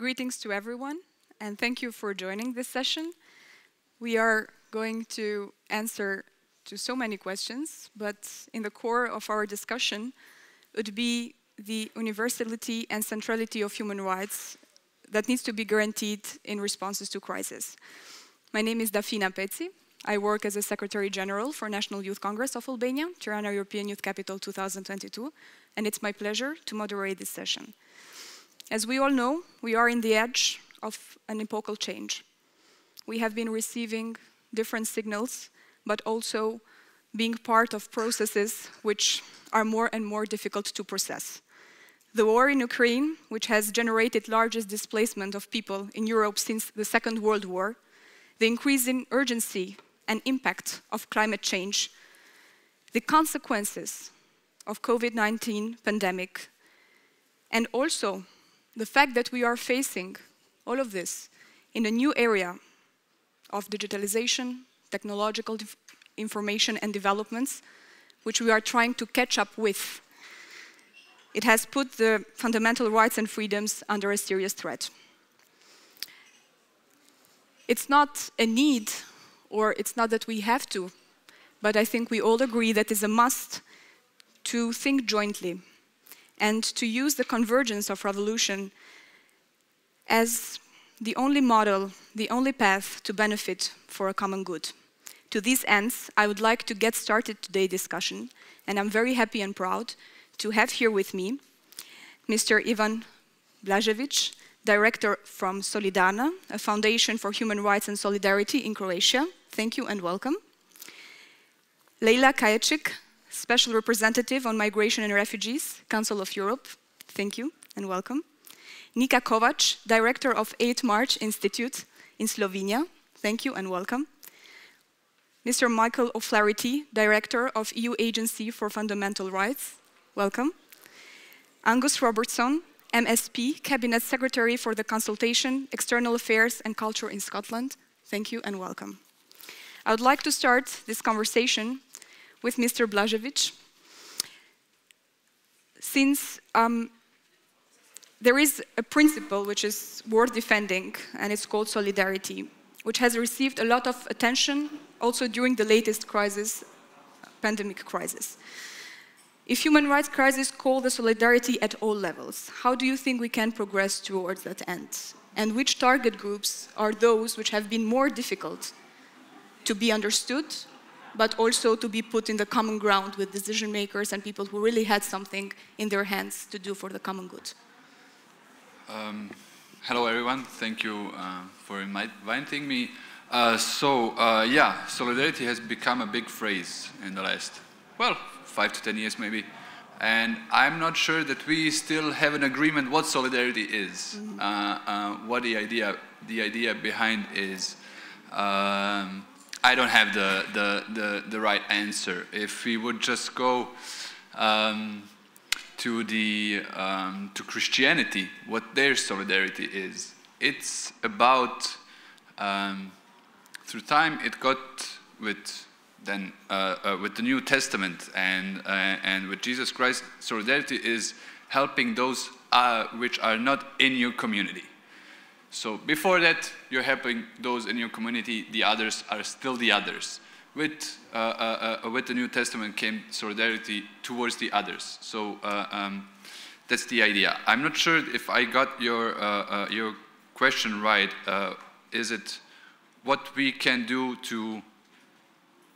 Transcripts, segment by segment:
Greetings to everyone, and thank you for joining this session. We are going to answer to so many questions, but in the core of our discussion would be the universality and centrality of human rights that needs to be guaranteed in responses to crisis. My name is Dafina Peci. I work as a Secretary General for National Youth Congress of Albania, Tirana European Youth Capital 2022, and it's my pleasure to moderate this session. As we all know, we are in the edge of an epochal change. We have been receiving different signals, but also being part of processes which are more and more difficult to process. The war in Ukraine, which has generated largest displacement of people in Europe since the Second World War, the increasing urgency and impact of climate change, the consequences of COVID-19 pandemic, and also the fact that we are facing all of this in a new area of digitalization, technological information and developments, which we are trying to catch up with. It has put the fundamental rights and freedoms under a serious threat. It's not a need, or it's not that we have to, but I think we all agree that it's a must to think jointly and to use the convergence of revolution as the only model, the only path to benefit for a common good. To these ends, I would like to get started today's discussion, and I'm very happy and proud to have here with me Mr. Ivan Blažević, Director from Solidarna, a foundation for human rights and solidarity in Croatia. Thank you and welcome. Leyla Kayacik, Special Representative on Migration and Refugees, Council of Europe. Thank you and welcome. Nika Kovač, Director of 8 March Institute in Slovenia. Thank you and welcome. Mr. Michael O'Flaherty, Director of EU Agency for Fundamental Rights. Welcome. Angus Robertson, MSP, Cabinet Secretary for the Constitution, External Affairs and Culture in Scotland. Thank you and welcome. I would like to start this conversation with Mr. Blažević. Since um, there is a principle which is worth defending, and it's called solidarity, which has received a lot of attention also during the latest crisis, pandemic crisis. If human rights crisis call the solidarity at all levels, how do you think we can progress towards that end? And which target groups are those which have been more difficult to be understood, but also to be put in the common ground with decision makers and people who really had something in their hands to do for the common good? Um, hello, everyone. Thank you uh, for inviting me. Uh, so, uh, yeah, solidarity has become a big phrase in the last, well, five to ten years maybe. And I'm not sure that we still have an agreement what solidarity is, mm -hmm. what the idea, the idea behind is. Um, I don't have the, the, the, the, right answer. If we would just go um, to, the, um, to Christianity, what their solidarity is. It's about, um, through time, it got with then uh, uh, with the New Testament and, uh, and with Jesus Christ, solidarity is helping those uh, which are not in your community. So before that, you're helping those in your community, the others are still the others with, uh, uh, uh, with the New Testament came solidarity towards the others. So uh, um, that's the idea. I'm not sure if I got your, uh, uh, your question right. is it what we can do to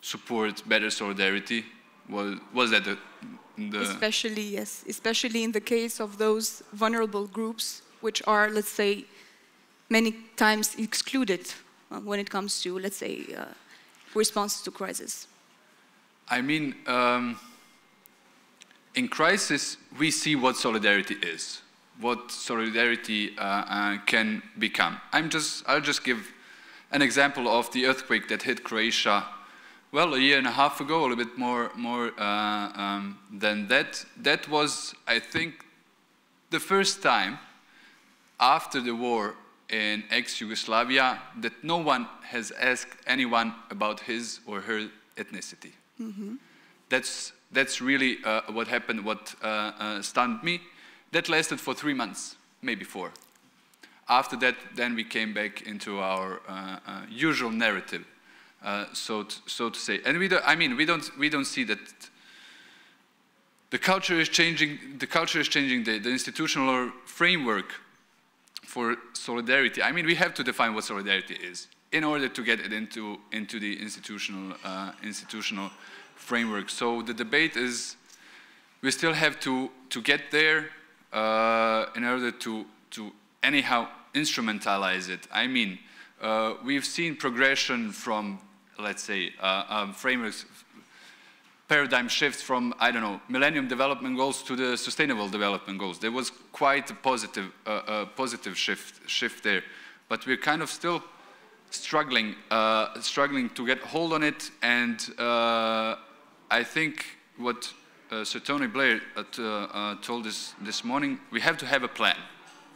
support better solidarity? Was, was that the, the... Especially, yes. Especially in the case of those vulnerable groups, which are, let's say, many times excluded when it comes to, let's say, response to crisis? I mean, um, in crisis, we see what solidarity is, what solidarity uh, uh, can become. I'm just, I'll just give an example of the earthquake that hit Croatia, well, a year and a half ago, a little bit more, more uh, um, than that. That was, I think, the first time after the war in ex-Yugoslavia that no one has asked anyone about his or her ethnicity. Mm -hmm. That's, that's really uh, what happened, what uh, uh, stunned me. That lasted for three months, maybe four. After that, then we came back into our uh, uh, usual narrative, uh, so to, so to say. And we don't, I mean, we don't we don't see that the culture is changing. The culture is changing. The, the institutional framework for solidarity. I mean, we have to define what solidarity is in order to get it into into the institutional uh, institutional framework. So the debate is we still have to to get there uh, in order to to anyhow instrumentalize it. I mean, uh, we've seen progression from, let's say, uh, um, frameworks, paradigm shift from, I don't know, Millennium Development Goals to the Sustainable Development Goals. There was quite a positive, uh, positive shift, shift there. But we're kind of still struggling, uh, struggling to get hold on it. And uh, I think what uh, Sir Tony Blair told us this morning, we have to have a plan.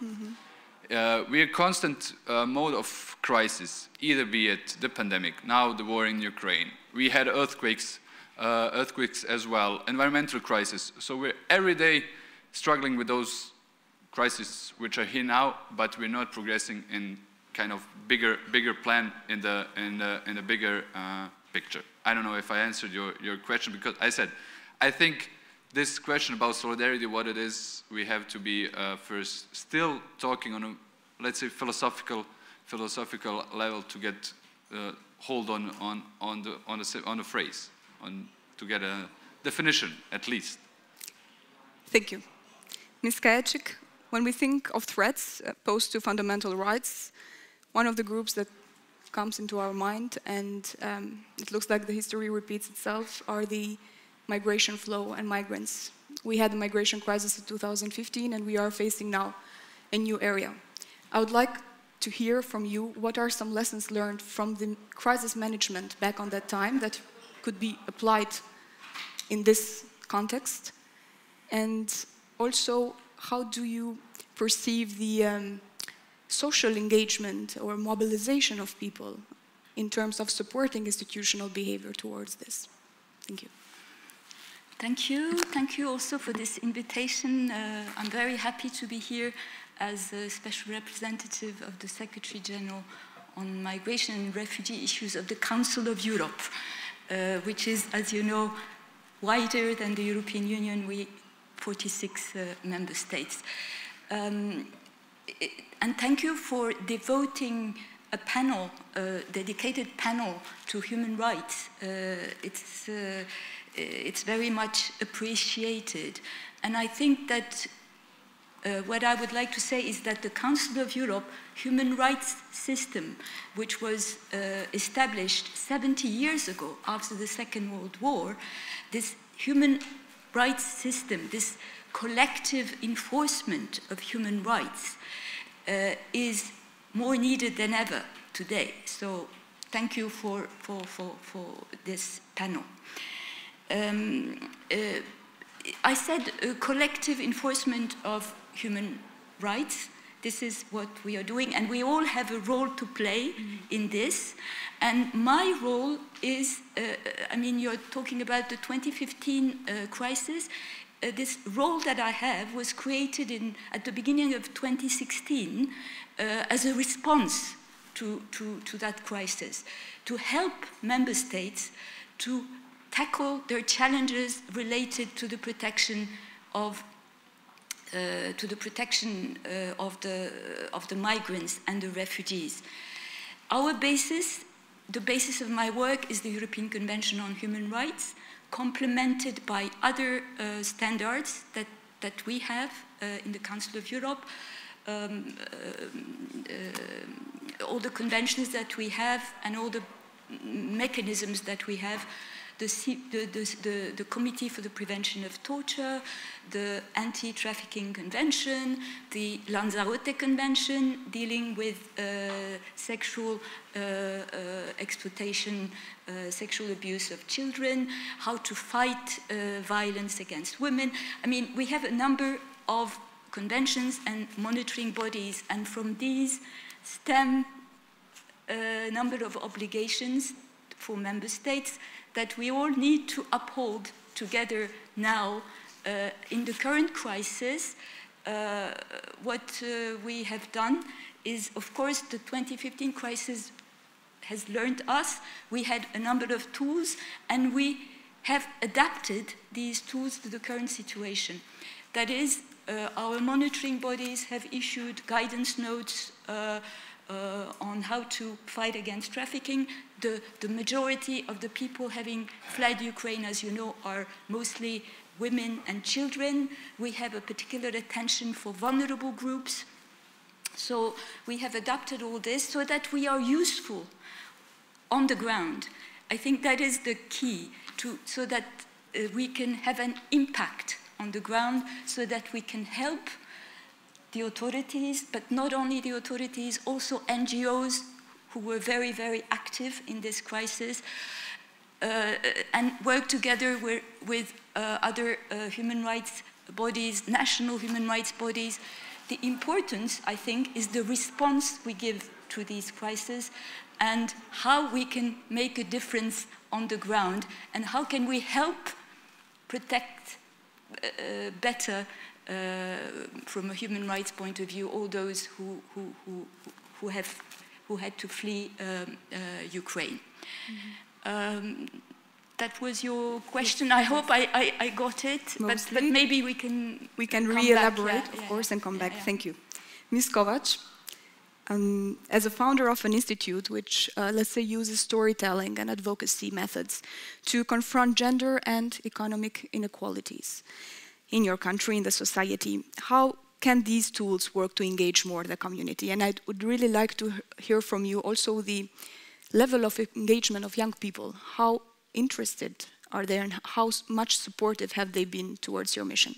Mm -hmm. Uh, we're in constant uh, mode of crisis, either be it the pandemic, now the war in Ukraine. We had earthquakes, uh, earthquakes as well, environmental crisis. So we're every day struggling with those crises which are here now, but we're not progressing in kind of bigger, bigger plan in the, in the, in the bigger uh, picture. I don't know if I answered your, your question because I said, I think this question about solidarity, what it is, we have to be uh, first still talking on a, let's say, philosophical, philosophical level to get uh, hold on, on, on, the, on, the, on the phrase, on, to get a definition at least. Thank you. Ms. Kayacik, when we think of threats posed to fundamental rights, one of the groups that comes into our mind, and um, it looks like the history repeats itself, are the migration flow and migrants. We had the migration crisis in 2015 and we are facing now a new area. I would like to hear from you what are some lessons learned from the crisis management back on that time that could be applied in this context? And also, how do you perceive the um, social engagement or mobilization of people in terms of supporting institutional behavior towards this? Thank you. Thank you. Thank you also for this invitation. Uh, I'm very happy to be here as a special representative of the Secretary General on migration and refugee issues of the Council of Europe, uh, which is, as you know, wider than the European Union. We 46 uh, member states. Um, and thank you for devoting a panel, a dedicated panel to human rights. Uh, it's uh, it's very much appreciated. And I think that uh, what I would like to say is that the Council of Europe human rights system, which was uh, established 70 years ago after the Second World War, this human rights system, this collective enforcement of human rights, uh, is more needed than ever today. So thank you for, for, for, for this panel. Um, uh, I said collective enforcement of human rights. This is what we are doing, and we all have a role to play mm. in this. And my role is, uh, I mean, you're talking about the 2015 uh, crisis. Uh, this role that I have was created in, at the beginning of 2016 uh, as a response to, to, to that crisis, to help member states to tackle their challenges related to the protection of uh, to the protection uh, of, the, of the migrants and the refugees. Our basis, the basis of my work is the European Convention on Human Rights, complemented by other uh, standards that, that we have uh, in the Council of Europe, um, uh, uh, all the conventions that we have and all the mechanisms that we have the, the, the, the, Committee for the Prevention of Torture, the Anti-Trafficking Convention, the Lanzarote Convention dealing with uh, sexual uh, uh, exploitation, uh, sexual abuse of children, how to fight uh, violence against women. I mean, we have a number of conventions and monitoring bodies, and from these stem a number of obligations for member states that we all need to uphold together now uh, in the current crisis. Uh, what uh, we have done is, of course, the 2015 crisis has learned us. We had a number of tools, and we have adapted these tools to the current situation. That is, uh, our monitoring bodies have issued guidance notes uh, uh, on how to fight against trafficking. The, the majority of the people having fled Ukraine, as you know, are mostly women and children. We have a particular attention for vulnerable groups. So we have adapted all this so that we are useful on the ground. I think that is the key to, so that uh, we can have an impact on the ground so that we can help the authorities, but not only the authorities, also NGOs who were very, very active in this crisis, uh, and worked together with, with uh, other uh, human rights bodies, national human rights bodies. The importance, I think, is the response we give to these crises and how we can make a difference on the ground and how can we help protect uh, better uh, from a human rights point of view all those who, who, who, who, have, who had to flee um, uh, Ukraine. Mm -hmm. um, that was your question. I hope I, I, I got it, but, but, maybe we can we can re-elaborate, yeah, of yeah, course, and come yeah, back. Thank you, Ms. Kovač. Um, as a founder of an institute which, uh, let's say, uses storytelling and advocacy methods to confront gender and economic inequalities in your country, in the society, how can these tools work to engage more the community? And I would really like to hear from you also the level of engagement of young people. How interested are they and how much supportive have they been towards your mission?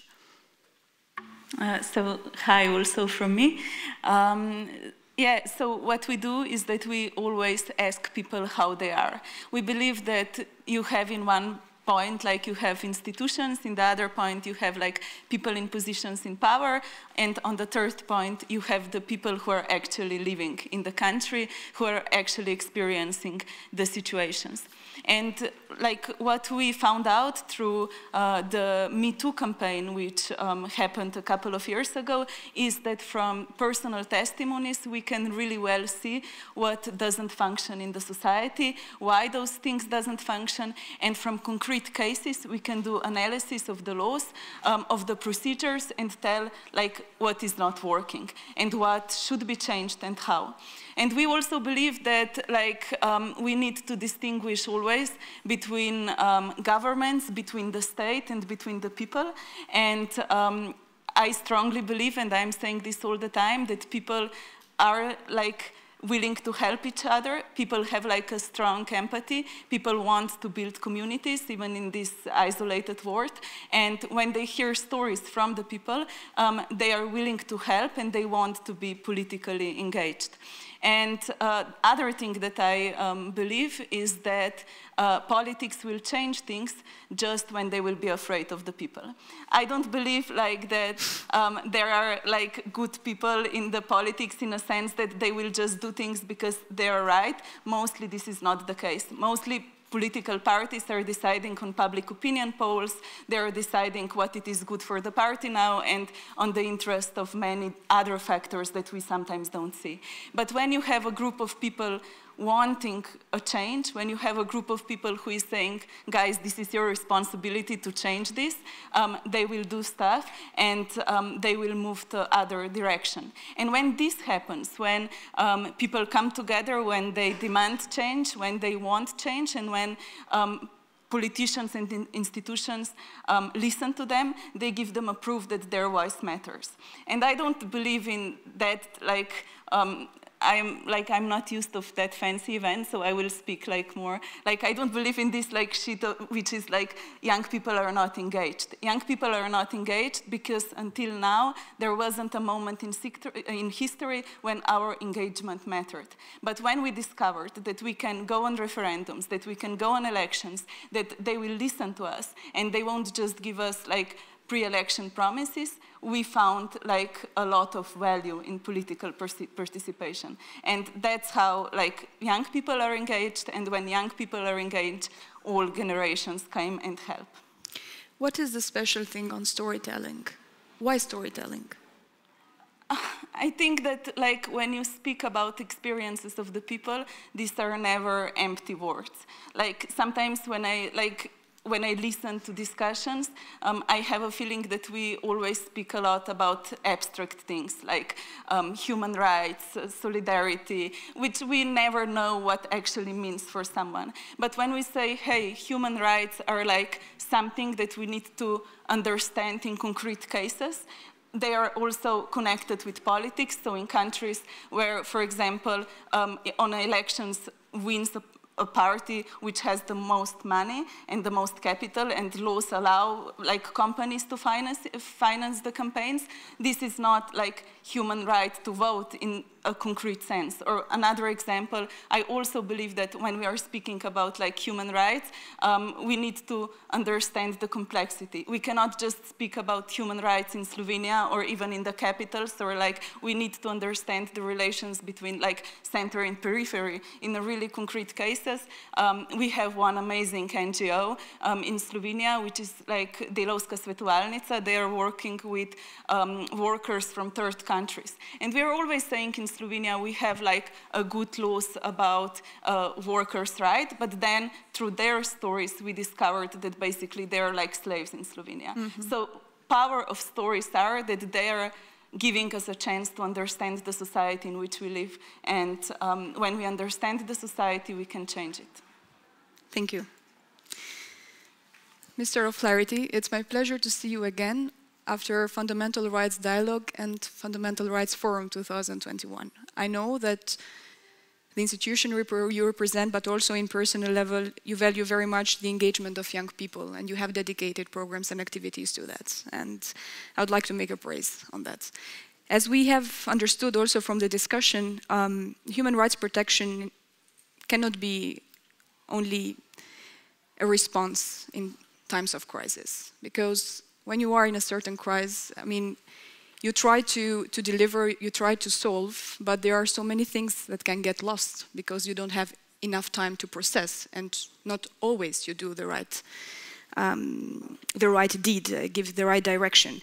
Uh, so, hi also from me. Um, yeah, so what we do is that we always ask people how they are. We believe that you have in one point, like you have institutions, in the other point you have like people in positions in power, and on the third point you have the people who are actually living in the country, who are actually experiencing the situations. And like what we found out through uh, the Me Too campaign, which um, happened a couple of years ago, is that from personal testimonies, we can really well see what doesn't function in the society, why those things doesn't function, and from concrete cases, we can do analysis of the laws, um, of the procedures, and tell like what is not working, and what should be changed and how. And we also believe that like, um, we need to distinguish always between um, governments, between the state and between the people. And um, I strongly believe, and I'm saying this all the time, that people are like willing to help each other. People have like a strong empathy. People want to build communities, even in this isolated world. And when they hear stories from the people, um, they are willing to help and they want to be politically engaged. And uh, other thing that I um, believe is that uh, politics will change things just when they will be afraid of the people. I don't believe like that um, there are like good people in the politics in a sense that they will just do things because they are right. Mostly this is not the case. Mostly political parties are deciding on public opinion polls, they are deciding what it is good for the party now and on the interest of many other factors that we sometimes don't see. But when you have a group of people wanting a change, when you have a group of people who is saying, guys, this is your responsibility to change this, um, they will do stuff and um, they will move to other direction. And when this happens, when um, people come together, when they demand change, when they want change, and when um, politicians and in institutions um, listen to them, they give them a proof that their voice matters. And I don't believe in that, like, um, I'm like I'm not used of that fancy event, so I will speak like more. Like I don't believe in this like shit, uh, which is like young people are not engaged. Young people are not engaged because until now there wasn't a moment in, uh, in history when our engagement mattered. But when we discovered that we can go on referendums, that we can go on elections, that they will listen to us, and they won't just give us like pre-election promises, we found like a lot of value in political participation. And that's how like young people are engaged, and when young people are engaged, all generations came and help. What is the special thing on storytelling? Why storytelling? I think that like when you speak about experiences of the people, these are never empty words. Like sometimes when I like when I listen to discussions, um, I have a feeling that we always speak a lot about abstract things like um, human rights, uh, solidarity, which we never know what actually means for someone. But when we say, hey, human rights are like something that we need to understand in concrete cases, they are also connected with politics. So in countries where, for example, um, on elections wins a party which has the most money and the most capital and laws allow like companies to finance, finance the campaigns. This is not like human right to vote in a concrete sense. Or another example, I also believe that when we are speaking about like human rights, um, we need to understand the complexity. We cannot just speak about human rights in Slovenia or even in the capitals, or like we need to understand the relations between like center and periphery. In really concrete cases, um, we have one amazing NGO um, in Slovenia, which is like Delavska Svetovalnica. They are working with um, workers from third countries. And we are always saying in Slovenia we have like a good laws about uh, workers' right, but then through their stories we discovered that basically they're like slaves in Slovenia. Mm -hmm. So power of stories are that they are giving us a chance to understand the society in which we live. And um, when we understand the society, we can change it. Thank you. Mr. O'Flaherty, it's my pleasure to see you again after Fundamental Rights Dialogue and Fundamental Rights Forum 2021. I know that the institution you represent, but also in personal level, you value very much the engagement of young people, and you have dedicated programs and activities to that. And I would like to make a praise on that. As we have understood also from the discussion, um, human rights protection cannot be only a response in times of crisis, because when you are in a certain crisis, I mean, you try to, to deliver, you try to solve, but there are so many things that can get lost because you don't have enough time to process, and not always you do the right, um, the right deed, uh, give the right direction.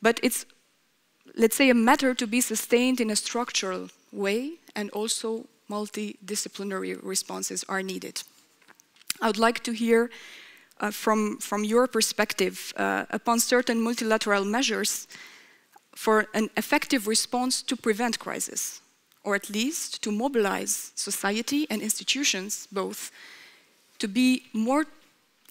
But it's, let's say, a matter to be sustained in a structural way, and also multidisciplinary responses are needed. I would like to hear uh, from, from your perspective uh, upon certain multilateral measures for an effective response to prevent crisis, or at least to mobilize society and institutions both to be more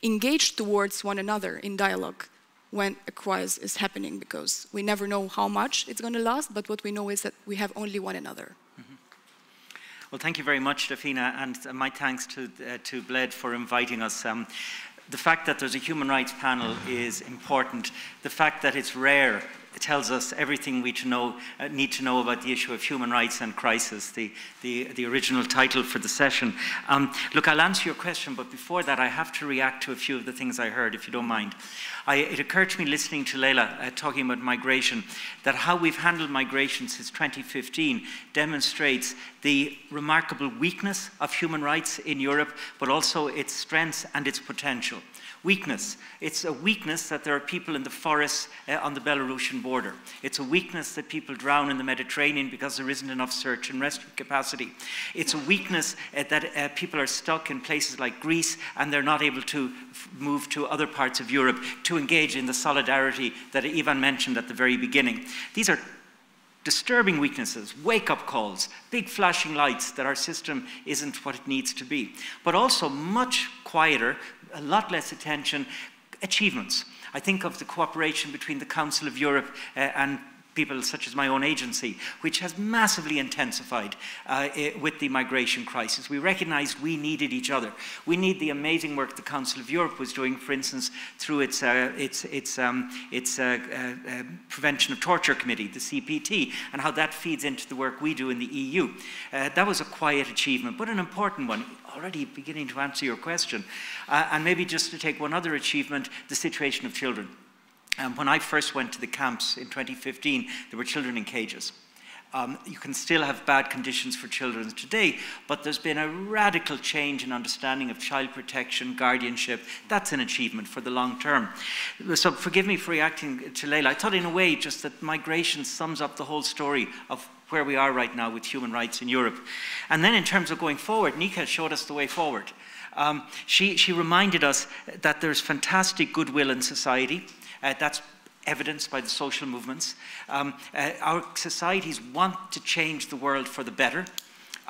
engaged towards one another in dialogue when a crisis is happening because we never know how much it's going to last, but what we know is that we have only one another. Mm -hmm. Well, thank you very much, Dafina, and my thanks to, uh, to Bled for inviting us. Um, the fact that there's a human rights panel is important. The fact that it's rare tells us everything we to know, uh, need to know about the issue of human rights and crisis, the, the, the original title for the session. Um, look, I'll answer your question, but before that, I have to react to a few of the things I heard, if you don't mind. I, it occurred to me listening to Leyla uh, talking about migration that how we've handled migration since 2015 demonstrates the remarkable weakness of human rights in Europe, but also its strengths and its potential. Weakness. It's a weakness that there are people in the forests uh, on the Belarusian border. It's a weakness that people drown in the Mediterranean because there isn't enough search and rescue capacity. It's a weakness uh, that uh, people are stuck in places like Greece and they're not able to move to other parts of Europe to engage in the solidarity that Ivan mentioned at the very beginning. These are disturbing weaknesses, wake up calls, big flashing lights that our system isn't what it needs to be, but also much quieter, a lot less attention, achievements. I think of the cooperation between the Council of Europe uh, and people such as my own agency, which has massively intensified uh, with the migration crisis. We recognized we needed each other. We need the amazing work the Council of Europe was doing, for instance, through its, uh, its, its, um, its uh, uh, uh Prevention of Torture Committee, the CPT, and how that feeds into the work we do in the EU. Uh, that was a quiet achievement, but an important one already beginning to answer your question. Uh, and maybe just to take one other achievement, the situation of children. Um, when I first went to the camps in 2015, there were children in cages. Um, you can still have bad conditions for children today, but there's been a radical change in understanding of child protection, guardianship. That's an achievement for the long term. So forgive me for reacting to Leyla. I thought in a way just that migration sums up the whole story of where we are right now with human rights in Europe. And then in terms of going forward, Nika showed us the way forward. Um, she, she reminded us that there's fantastic goodwill in society. Uh, that's evidenced by the social movements. Um, uh, our societies want to change the world for the better.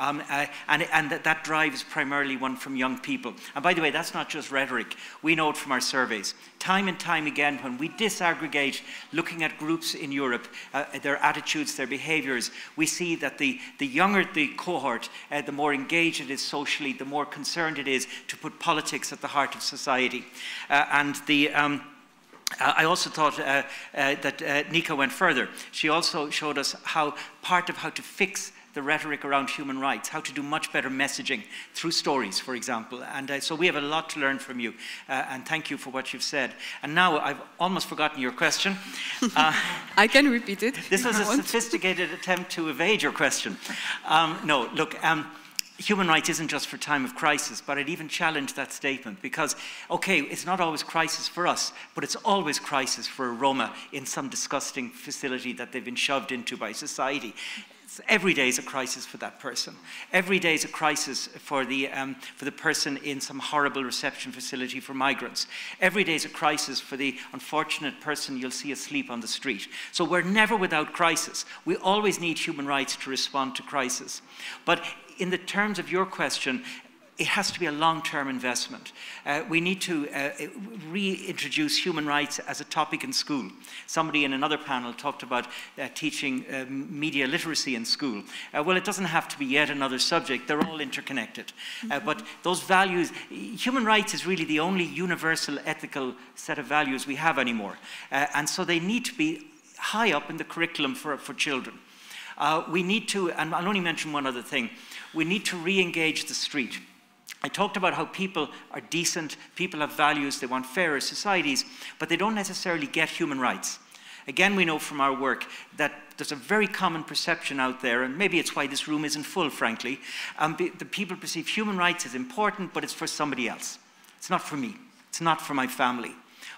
Um, uh, and and that, that drive is primarily one from young people. And by the way, that's not just rhetoric. We know it from our surveys. Time and time again, when we disaggregate looking at groups in Europe, uh, their attitudes, their behaviors, we see that the, the younger the cohort, uh, the more engaged it is socially, the more concerned it is to put politics at the heart of society. Uh, and the um, uh, I also thought uh, uh, that uh, Nika went further. She also showed us how part of how to fix the rhetoric around human rights, how to do much better messaging through stories, for example. And uh, so we have a lot to learn from you. Uh, and thank you for what you've said. And now I've almost forgotten your question. I can repeat it. This was a sophisticated attempt to evade your question. Um, no, look. Um, human rights isn't just for time of crisis, but I'd even challenge that statement because, okay, it's not always crisis for us, but it's always crisis for a Roma in some disgusting facility that they've been shoved into by society. Every day is a crisis for that person. Every day is a crisis for the, um, for the person in some horrible reception facility for migrants. Every day is a crisis for the unfortunate person you'll see asleep on the street. So we're never without crisis. We always need human rights to respond to crisis. But in the terms of your question, it has to be a long-term investment. Uh, we need to uh, reintroduce human rights as a topic in school. Somebody in another panel talked about uh, teaching uh, media literacy in school. Uh, well, it doesn't have to be yet another subject. They're all interconnected. Mm -hmm. but those values, human rights is really the only universal ethical set of values we have anymore. and so they need to be high up in the curriculum for, for children. we need to, and I'll only mention one other thing, we need to re-engage the street. I talked about how people are decent, people have values, they want fairer societies, but they don't necessarily get human rights. Again, we know from our work that there's a very common perception out there, and maybe it's why this room isn't full, frankly. Um, the people perceive human rights as important, but it's for somebody else. It's not for me. It's not for my family.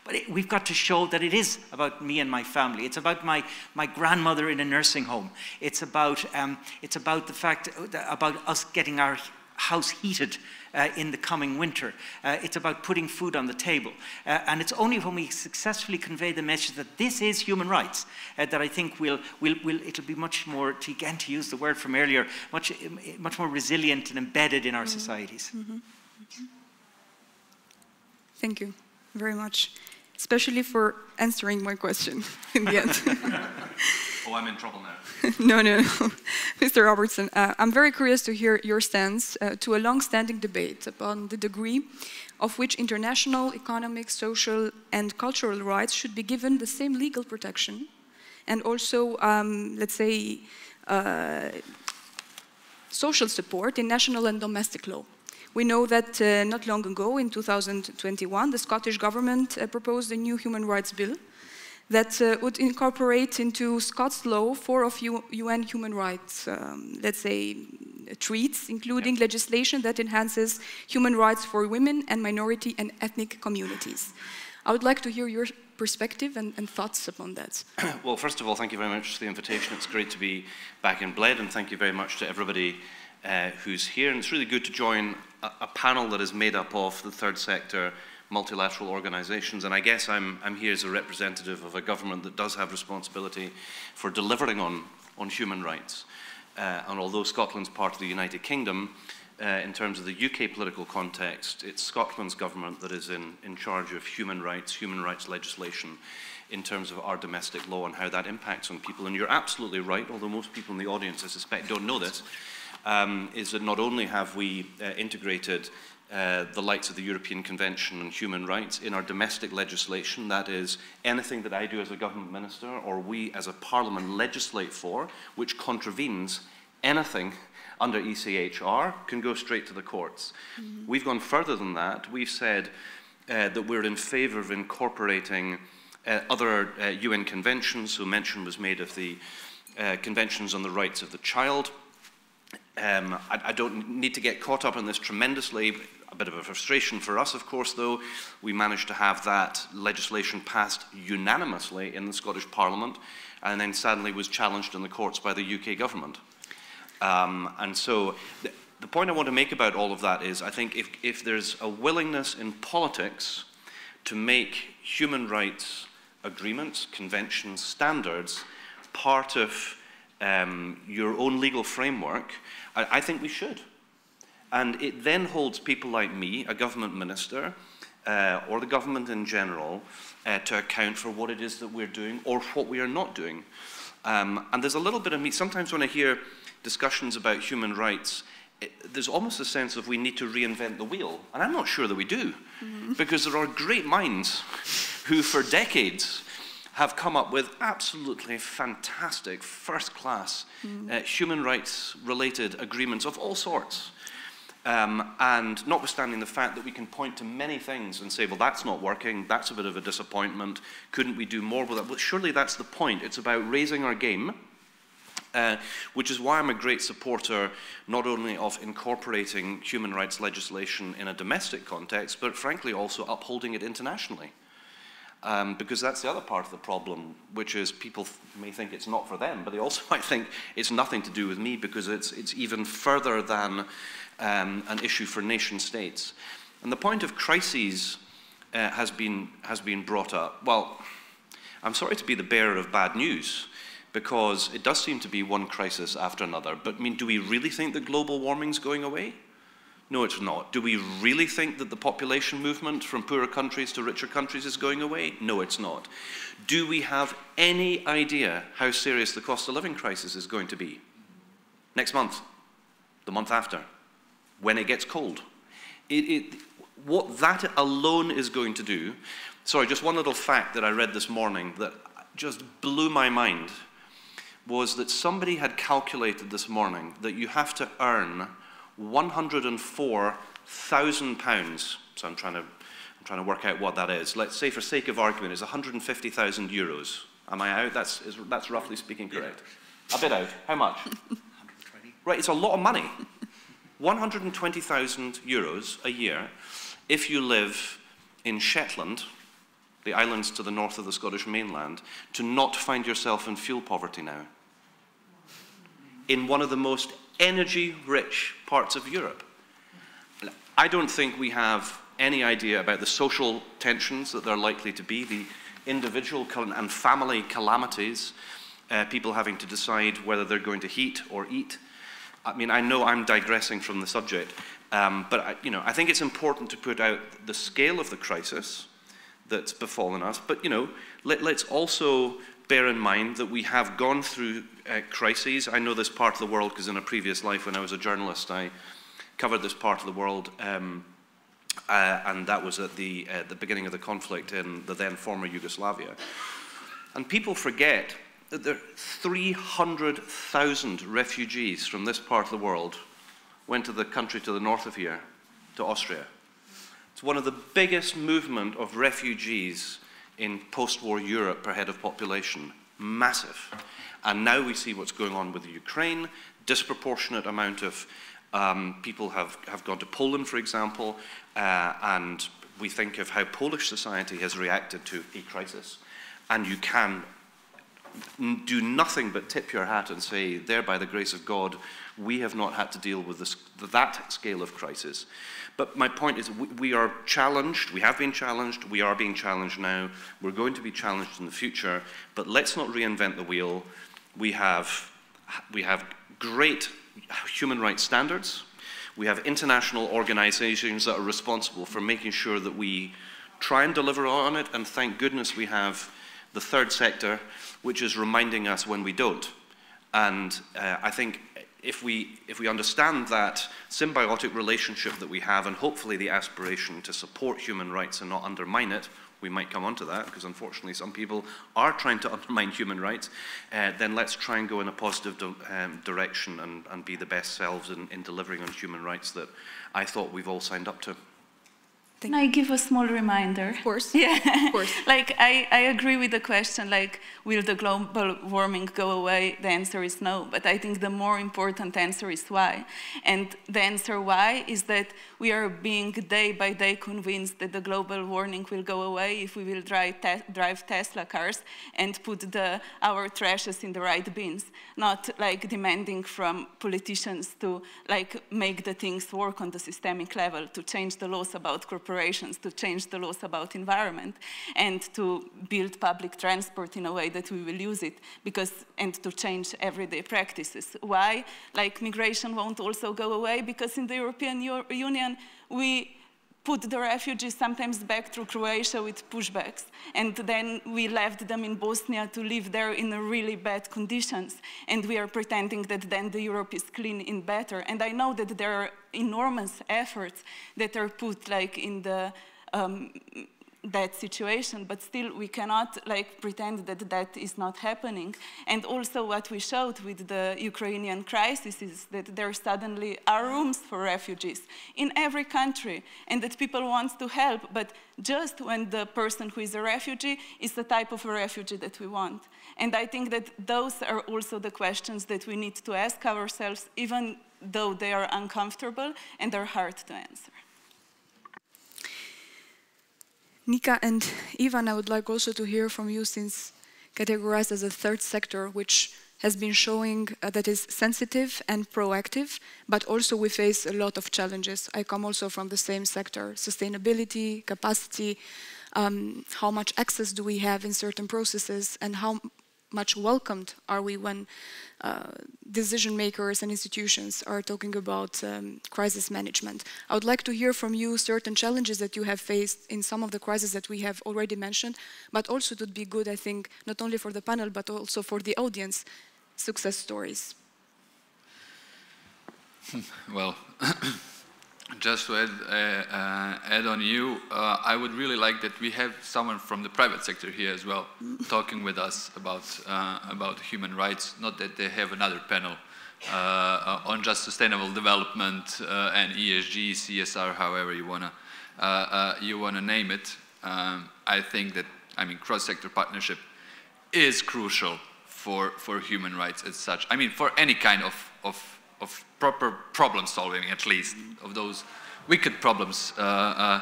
But it, we've got to show that it is about me and my family. It's about my, my grandmother in a nursing home. It's about, um, it's about the fact about us getting our house heated uh, in the coming winter. Uh, it's about putting food on the table. Uh, and it's only when we successfully convey the message that this is human rights uh, that I think we'll, we'll, we'll, it'll be much more, to, again, to use the word from earlier, much, much more resilient and embedded in our mm -hmm. societies. Mm -hmm. Thank you very much, especially for answering my question in the end. oh, I'm in trouble now. no, no, no. Mr. Robertson, uh, I'm very curious to hear your stance uh, to a long-standing debate upon the degree of which international, economic, social, and cultural rights should be given the same legal protection, and also, um, let's say, uh, social support in national and domestic law. We know that uh, not long ago, in 2021, the Scottish government uh, proposed a new human rights bill that uh, would incorporate into Scots law four of U UN human rights, um, let's say, treats, including legislation that enhances human rights for women and minority and ethnic communities. I would like to hear your perspective and, and, thoughts upon that. well, first of all, thank you very much for the invitation. It's great to be back in Bled, and thank you very much to everybody uh, who's here. And it's really good to join a, a panel that is made up of the third sector multilateral organizations. And I guess I'm, I'm here as a representative of a government that does have responsibility for delivering on, on human rights. Uh, and although Scotland's part of the United Kingdom, uh, in terms of the UK political context, it's Scotland's government that is in, in charge of human rights, human rights legislation, in terms of our domestic law and how that impacts on people. And you're absolutely right, although most people in the audience, I suspect, don't know this, um, is that not only have we uh, integrated uh, the likes of the European Convention on Human Rights in our domestic legislation. That is, anything that I do as a government minister or we as a parliament legislate for, which contravenes anything under ECHR, can go straight to the courts. Mm -hmm. We've gone further than that. We've said uh, that we're in favour of incorporating uh, other uh, UN conventions, so mention was made of the uh, Conventions on the Rights of the Child. Um, I, I, don't need to get caught up in this tremendously. A bit of a frustration for us, of course, though. We managed to have that legislation passed unanimously in the Scottish Parliament and then sadly was challenged in the courts by the UK government. Um, and so the, the point I want to make about all of that is I think if, if there's a willingness in politics to make human rights agreements, conventions, standards part of um, your own legal framework, I, I, think we should. And it then holds people like me, a government minister, uh, or the government in general, uh, to account for what it is that we're doing or what we are not doing. Um, and there's a little bit of me, sometimes when I hear discussions about human rights, it, there's almost a sense of we need to reinvent the wheel. And I'm not sure that we do, mm -hmm. because there are great minds who, for decades, have come up with absolutely fantastic, first class mm. uh, human rights related agreements of all sorts. Um, and notwithstanding the fact that we can point to many things and say, well, that's not working, that's a bit of a disappointment, couldn't we do more with that? Well, surely that's the point. It's about raising our game, uh, which is why I'm a great supporter not only of incorporating human rights legislation in a domestic context, but frankly also upholding it internationally. Um, because that's the other part of the problem, which is people may think it's not for them, but they also might think it's nothing to do with me because it's, it's even further than um, an issue for nation states. And the point of crises uh, has, been, has been brought up. Well, I'm sorry to be the bearer of bad news, because it does seem to be one crisis after another. But I mean, do we really think that global warming is going away? No, it's not. Do we really think that the population movement from poorer countries to richer countries is going away? No, it's not. Do we have any idea how serious the cost of living crisis is going to be? Next month, the month after, when it gets cold. It, it, what that alone is going to do, sorry, just one little fact that I read this morning that just blew my mind was that somebody had calculated this morning that you have to earn 104,000 pounds. So I'm trying to I'm trying to work out what that is. Let's say, for sake of argument, it's 150,000 euros. Am I out? That's, is, that's roughly speaking correct. A bit out. How much? 120. Right, it's a lot of money. 120,000 euros a year if you live in Shetland, the islands to the north of the Scottish mainland, to not find yourself in fuel poverty now. In one of the most energy-rich parts of Europe. I don't think we have any idea about the social tensions that there are likely to be, the individual and family calamities, uh, people having to decide whether they're going to heat or eat. I mean, I know I'm digressing from the subject, um, but I, you know, I think it's important to put out the scale of the crisis that's befallen us. But you know, let, let's also bear in mind that we have gone through uh, crises. I know this part of the world because in a previous life when I was a journalist, I covered this part of the world. Um, uh, and that was at the, uh, the beginning of the conflict in the then former Yugoslavia. And people forget that there 300,000 refugees from this part of the world went to the country to the north of here, to Austria. It's one of the biggest movement of refugees in post-war Europe per head of population. Massive. And now we see what's going on with Ukraine. Disproportionate amount of um, people have, have gone to Poland, for example, uh, and we think of how Polish society has reacted to a crisis. And you can do nothing but tip your hat and say, there, by the grace of God, we have not had to deal with this, that scale of crisis. But my point is, we, we are challenged, we have been challenged, we are being challenged now, we're going to be challenged in the future, but let's not reinvent the wheel. We have, we have great human rights standards, we have international organizations that are responsible for making sure that we try and deliver on it, and thank goodness we have the third sector, which is reminding us when we don't. And uh, I think if we, if we understand that symbiotic relationship that we have and hopefully the aspiration to support human rights and not undermine it, we might come onto that because unfortunately some people are trying to undermine human rights, uh, then let's try and go in a positive um, direction and, and, be the best selves in, in delivering on human rights that I thought we've all signed up to. Can I give a small reminder? Of course. Yeah. Of course. like, I, I agree with the question, like, will the global warming go away? The answer is no. But I think the more important answer is why. And the answer why is that we are being day by day convinced that the global warming will go away if we will drive, te drive Tesla cars and put the, our trashes in the right bins, not like demanding from politicians to like make the things work on the systemic level, to change the laws about corporations corporations to change the laws about environment and to build public transport in a way that we will use it because and to change everyday practices. Why? Like migration won't also go away because in the European Union we put the refugees sometimes back through Croatia with pushbacks. And then we left them in Bosnia to live there in really bad conditions. And we are pretending that then the Europe is clean and better. And I know that there are enormous efforts that are put like in the um, that situation, but still we cannot like pretend that that is not happening. And also what we showed with the Ukrainian crisis is that there suddenly are rooms for refugees in every country and that people want to help, but just when the person who is a refugee is the type of a refugee that we want. And I think that those are also the questions that we need to ask ourselves, even though they are uncomfortable and they're hard to answer. Nika and Ivan, I would like also to hear from you since categorized as a third sector, which has been showing uh, that is sensitive and proactive, but also we face a lot of challenges. I come also from the same sector, sustainability, capacity, um, how much access do we have in certain processes, and how much welcomed are we when uh, decision makers and institutions are talking about um, crisis management. I would like to hear from you certain challenges that you have faced in some of the crises that we have already mentioned, but also it would be good, I think, not only for the panel, but also for the audience, success stories. well, just to add, uh, uh, add on you, uh, I would really like that we have someone from the private sector here as well, talking with us about uh, about human rights. Not that they have another panel on just sustainable development and ESG, CSR, however you wanna you wanna name it. Um, I think that I mean cross-sector partnership is crucial for for human rights as such. I mean for any kind of of of proper problem solving, at least, of those wicked problems, uh, uh,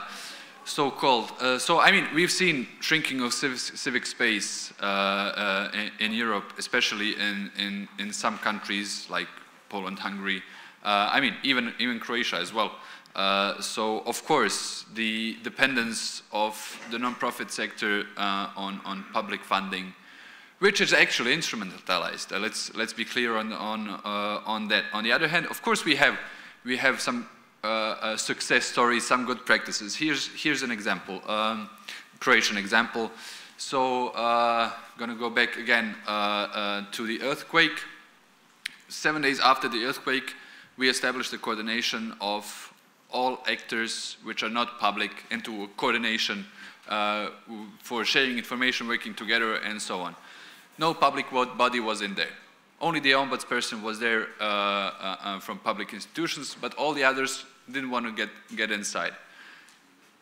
so-called. Uh, so, I mean, we've seen shrinking of civic, civic space uh, uh, in, in, Europe, especially in, in, in, some countries like Poland, Hungary, uh, I mean, even, even Croatia as well. so, of course, the dependence of the non-profit sector on, on public funding which is actually instrumentalized. Uh, let's, let's be clear on, on, uh, on that. On the other hand, of course, we have, we have some uh, uh success stories, some good practices. Here's, here's an example, um, Croatian example. So, I'm uh, going to go back again uh, to the earthquake. Seven days after the earthquake, we established the coordination of all actors which are not public into coordination for sharing information, working together, and so on no public body was in there. Only the ombudsperson was there uh, uh, uh, from public institutions, but all the others didn't want to get, get inside.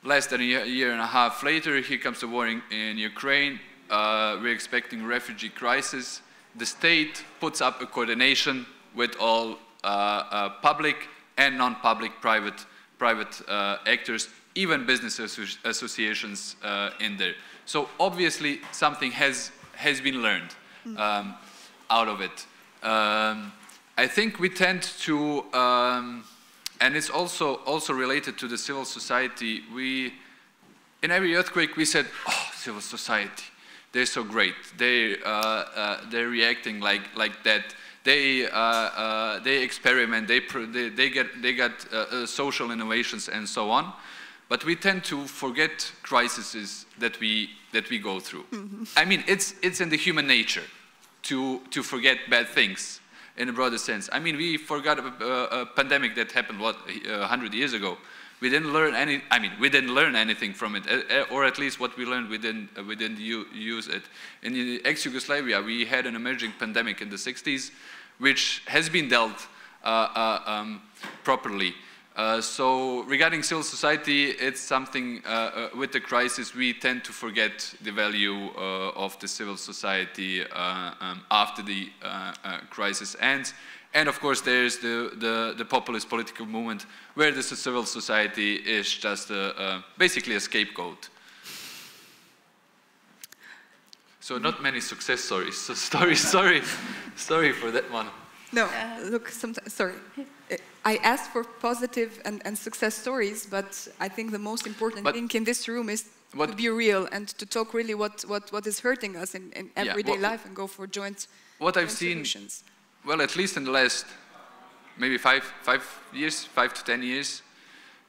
Less than a year, year and a half later, here comes the war in, in Ukraine. Uh, we're expecting refugee crisis. The state puts up a coordination with all uh, uh, public and non-public private, private actors, even business associations in there. So obviously something has has been learned um, out of it. Um, I think we tend to, um, and it's also also related to the civil society. We, in every earthquake, we said, "Oh, civil society, they're so great. They uh, uh, they're reacting like like that." They, uh, uh they experiment, they, they, they, get, they get uh, uh, social innovations and so on. But we tend to forget crises that we, that we go through. Mm -hmm. I mean, it's, it's in the human nature to, to forget bad things in a broader sense. I mean, we forgot a, a, a pandemic that happened, what, hundred years ago. We didn't learn any, I mean, we didn't learn anything from it, or at least what we learned, we didn't, we didn't use it. In ex-Yugoslavia, we had an emerging pandemic in the 60s, which has been dealt uh, uh, um, properly. Uh, so regarding civil society, it's something uh, uh, with the crisis we tend to forget the value uh, of the civil society uh, um, after the crisis ends. And of course, there's the, the, the, populist political movement where the civil society is just a, basically a scapegoat. So not many success stories. So stories, sorry, sorry for that one. No, look, sometimes, sorry. I asked for positive and, and success stories, but I think the most important but thing in this room is what, to be real and to talk really what, what, what is hurting us in, in everyday yeah, what, life and go for joint What I've seen, solutions. well, at least in the last maybe five, five years, five to 10 years,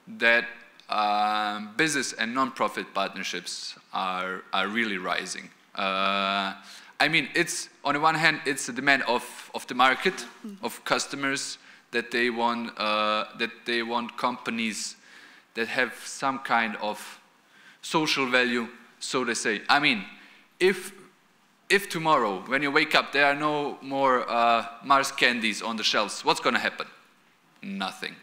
that um, business and non-profit partnerships are, are really rising. Uh, I mean, it's, on the one hand, it's a demand of, of the market, mm. of customers, that they want uh, that they want companies that have some kind of social value, so they say. I mean, if if tomorrow, when you wake up, there are no more uh, Mars candies on the shelves, what's going to happen? Nothing.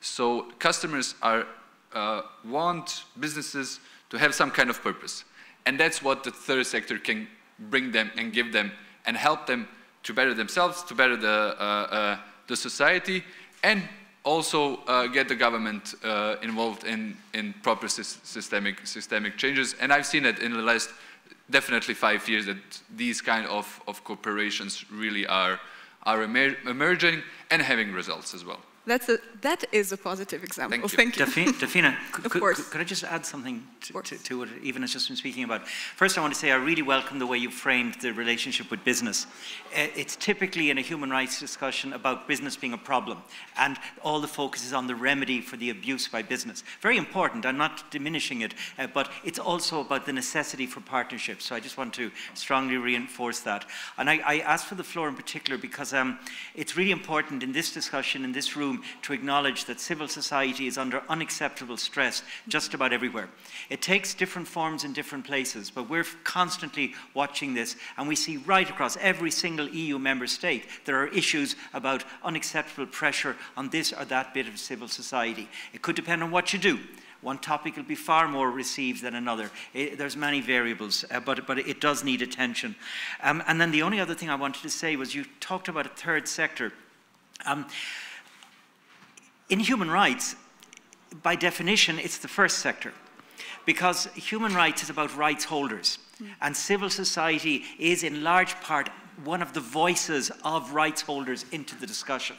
So customers are uh, want businesses to have some kind of purpose, and that's what the third sector can bring them and give them and help them to better themselves, to better the uh, uh, the society, and also uh, get the government uh, involved in, in proper systemic, systemic changes. And I've seen it in the last definitely five years that these kind of, of cooperations really are, are emer emerging and having results as well. That's a, that is a positive example. Thank you. Thank you. Dafina, of could, course. Could, I just add something to, to, to, what Ivan has just been speaking about? First, I want to say I really welcome the way you framed the relationship with business. Uh, it's typically in a human rights discussion about business being a problem, and all the focus is on the remedy for the abuse by business. Very important. I'm not diminishing it, uh, but it's also about the necessity for partnership. So I just want to strongly reinforce that. And I, I asked for the floor in particular because um, it's really important in this discussion, in this room, room to acknowledge that civil society is under unacceptable stress just about everywhere. It takes different forms in different places, but we're constantly watching this, and we see right across every single EU member state there are issues about unacceptable pressure on this or that bit of civil society. It could depend on what you do. One topic will be far more received than another. It, there's many variables, uh, but, but it does need attention. Um, and then the only other thing I wanted to say was you talked about a third sector. Um, in human rights, by definition, it's the first sector because human rights is about rights holders. Mm. And civil society is, in large part, one of the voices of rights holders into the discussion.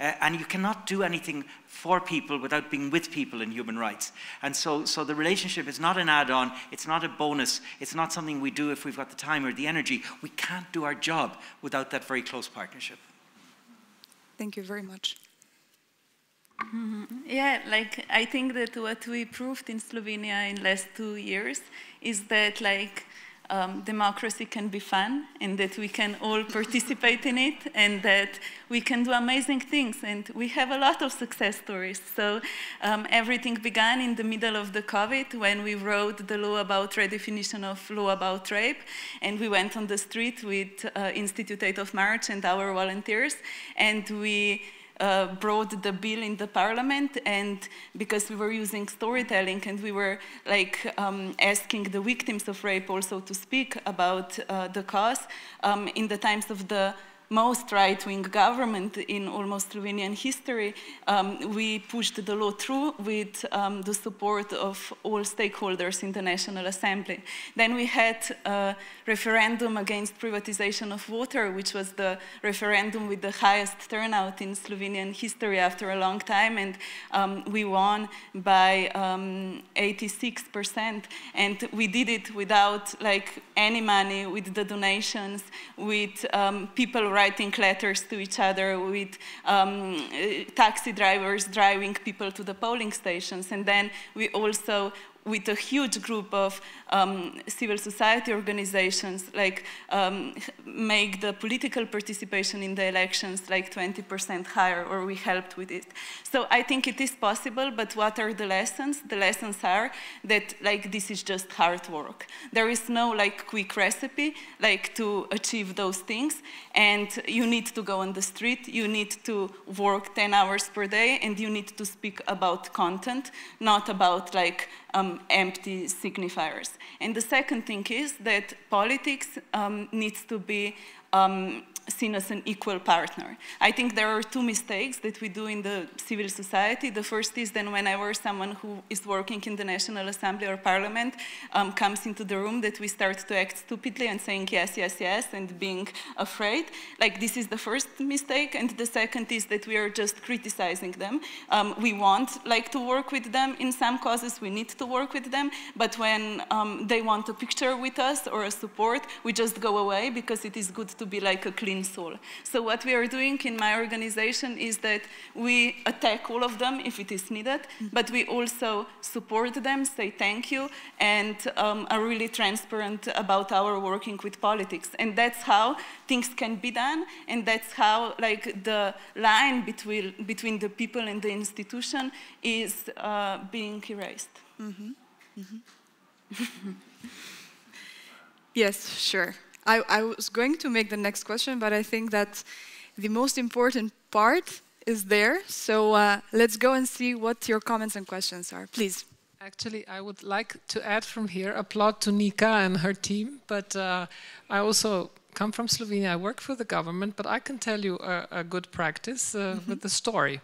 Uh, and you cannot do anything for people without being with people in human rights. And so, so the relationship is not an add on, it's not a bonus, it's not something we do if we've got the time or the energy. We can't do our job without that very close partnership. Thank you very much. Mm -hmm. Yeah, like I think that what we proved in Slovenia in last two years is that like um, democracy can be fun and that we can all participate in it and that we can do amazing things and we have a lot of success stories. So um, everything began in the middle of the COVID when we wrote the law about redefinition of law about rape and we went on the street with uh, Institute Eight of March and our volunteers and we uh, brought the bill in the parliament and because we were using storytelling and we were like um, asking the victims of rape also to speak about uh, the cause um, in the times of the most right-wing government in almost Slovenian history, um, we pushed the law through with um, the support of all stakeholders in the National Assembly. Then we had a referendum against privatization of water, which was the referendum with the highest turnout in Slovenian history after a long time, and um, we won by 86%. Um, and we did it without like any money, with the donations, with um, people writing letters to each other with um, taxi drivers driving people to the polling stations. And then we also with a huge group of um, civil society organizations, like um, make the political participation in the elections like 20% higher, or we helped with it. So I think it is possible, but what are the lessons? The lessons are that like this is just hard work. There is no like quick recipe like to achieve those things, and you need to go on the street, you need to work 10 hours per day, and you need to speak about content, not about like um, empty signifiers. And the second thing is that politics um, needs to be um, seen as an equal partner. I think there are two mistakes that we do in the civil society. The first is then whenever someone who is working in the National Assembly or Parliament um, comes into the room that we start to act stupidly and saying yes, yes, yes, and being afraid. Like this is the first mistake. And the second is that we are just criticizing them. Um, we want like to work with them in some causes, we need to work with them, but when um, they want a picture with us or a support, we just go away because it is good to be like a clean in soul. So what we are doing in my organization is that we attack all of them if it is needed, mm-hmm. but we also support them, say thank you, and um, are really transparent about our working with politics. And that's how things can be done, and that's how like the line between, between the people and the institution is uh, being erased. Mm -hmm. Mm -hmm. yes, sure. I, I was going to make the next question, but I think that the most important part is there. So uh, let's go and see what your comments and questions are. Please. Actually, I would like to add from here, applaud to Nika and her team, but uh, I also come from Slovenia. I work for the government, but I can tell you a, a good practice uh, mm -hmm. with the story.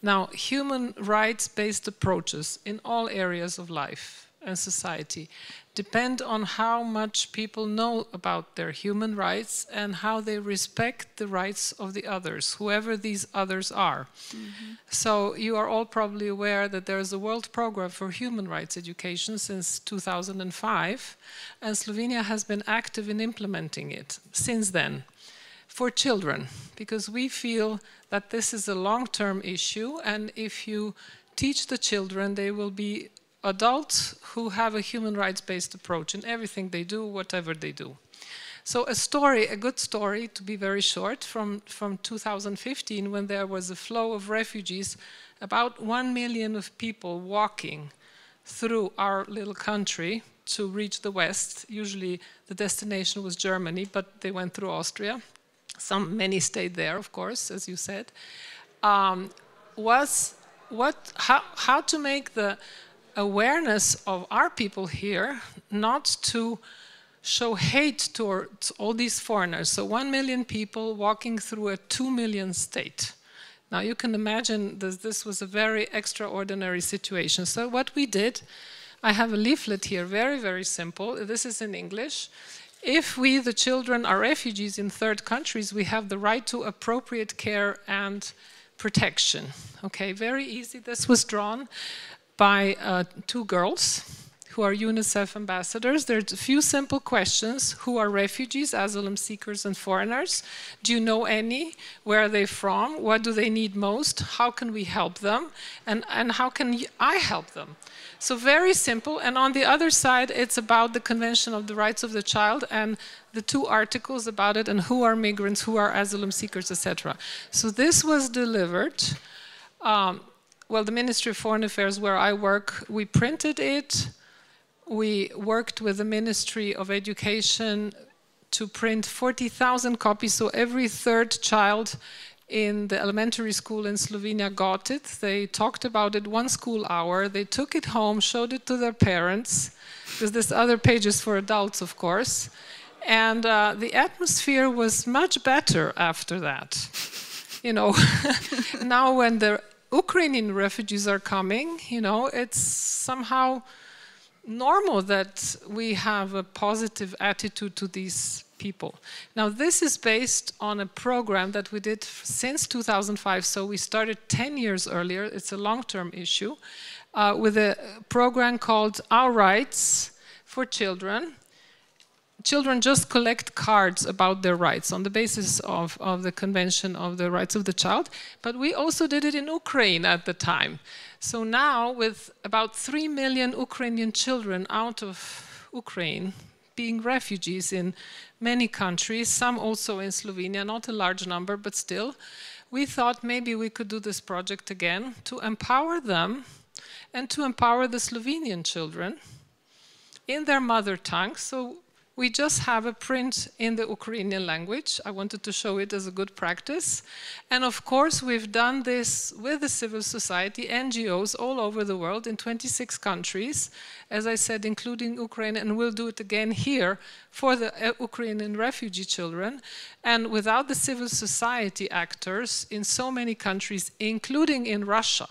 Now, human rights-based approaches in all areas of life society depend on how much people know about their human rights and how they respect the rights of the others, whoever these others are. Mm -hmm. So you are all probably aware that there is a world program for human rights education since 2005, and Slovenia has been active in implementing it since then for children, because we feel that this is a long-term issue, and if you teach the children, they will be adults who have a human rights-based approach in everything they do, whatever they do. So a story, a good story, to be very short, from, from 2015 when there was a flow of refugees, about one million of people walking through our little country to reach the west. Usually the destination was Germany, but they went through Austria. Some, many stayed there, of course, as you said. Um, was what, how, how to make the awareness of our people here not to show hate towards all these foreigners. So one million people walking through a two million state. Now you can imagine that this was a very extraordinary situation. So what we did, I have a leaflet here, very, very simple. This is in English. If we, the children, are refugees in third countries, we have the right to appropriate care and protection. Okay, very easy. This was drawn by uh, two girls who are UNICEF ambassadors. There's a few simple questions. Who are refugees, asylum seekers, and foreigners? Do you know any? Where are they from? What do they need most? How can we help them? And, and how can I help them? So very simple. And on the other side, it's about the Convention of the Rights of the Child and the two articles about it and who are migrants, who are asylum seekers, etc. So this was delivered. Um, well, the Ministry of Foreign Affairs, where I work, we printed it. We worked with the Ministry of Education to print 40,000 copies, so every third child in the elementary school in Slovenia got it. They talked about it one school hour. They took it home, showed it to their parents, because this other page is for adults, of course. And uh, the atmosphere was much better after that. You know, now when the Ukrainian refugees are coming, you know, it's somehow normal that we have a positive attitude to these people. Now, this is based on a program that we did since 2005, so we started 10 years earlier. It's a long-term issue, uh, with a program called Our Rights for Children, children just collect cards about their rights on the basis of, of the Convention of the Rights of the Child. But we also did it in Ukraine at the time. So now, with about 3 million Ukrainian children out of Ukraine being refugees in many countries, some also in Slovenia, not a large number, but still, we thought maybe we could do this project again to empower them and to empower the Slovenian children in their mother tongue. So we just have a print in the Ukrainian language. I wanted to show it as a good practice. And of course, we've done this with the civil society, NGOs all over the world in 26 countries, as I said, including Ukraine, and we'll do it again here for the uh, Ukrainian refugee children. And without the civil society actors in so many countries, including in Russia,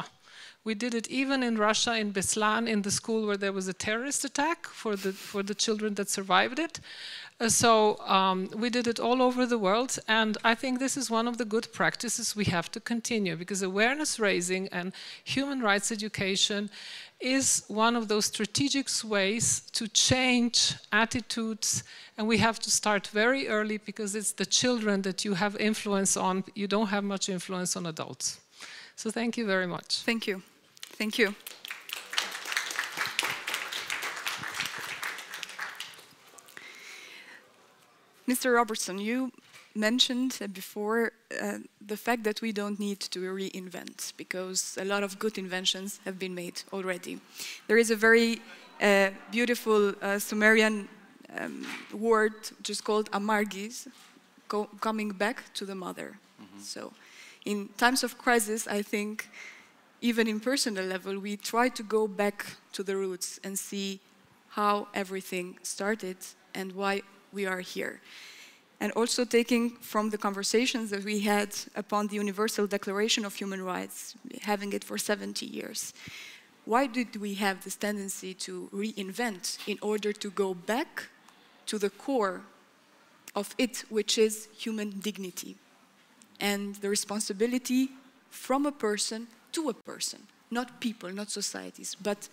we did it even in Russia, in Beslan, in the school where there was a terrorist attack for the, for the children that survived it. Uh, so um, we did it all over the world, and I think this is one of the good practices we have to continue because awareness raising and human rights education is one of those strategic ways to change attitudes, and we have to start very early because it's the children that you have influence on. You don't have much influence on adults. So thank you very much. Thank you. Thank you. Mr. Robertson, you mentioned before uh, the fact that we don't need to reinvent because a lot of good inventions have been made already. There is a very uh, beautiful uh, Sumerian um, word just called amargis, coming back to the mother. Mm -hmm. So, in times of crisis, I think even in personal level, we try to go back to the roots and see how everything started and why we are here. And also taking from the conversations that we had upon the Universal Declaration of Human Rights, having it for 70 years. Why did we have this tendency to reinvent in order to go back to the core of it, which is human dignity and the responsibility from a person to a person, not people, not societies, but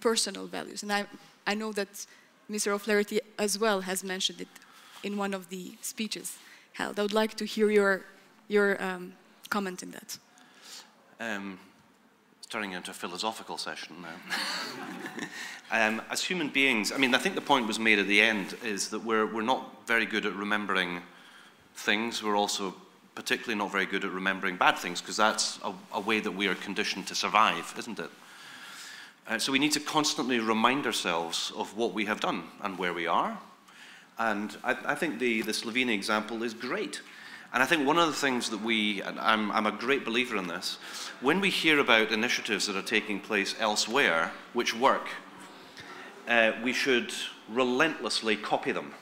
personal values. And I, I know that Mr. O'Flaherty as well has mentioned it in one of the speeches held. I would like to hear your, your um, comment in that. Um, it's turning into a philosophical session now. um, as human beings, I mean, I think the point was made at the end is that we're, we're not very good at remembering things. We're also particularly not very good at remembering bad things because that's a, a, way that we are conditioned to survive, isn't it? Uh, so we need to constantly remind ourselves of what we have done and where we are. And I, I think the, the Slovenia example is great. And I think one of the things that we, I'm, I'm a great believer in this, when we hear about initiatives that are taking place elsewhere which work, uh, we should relentlessly copy them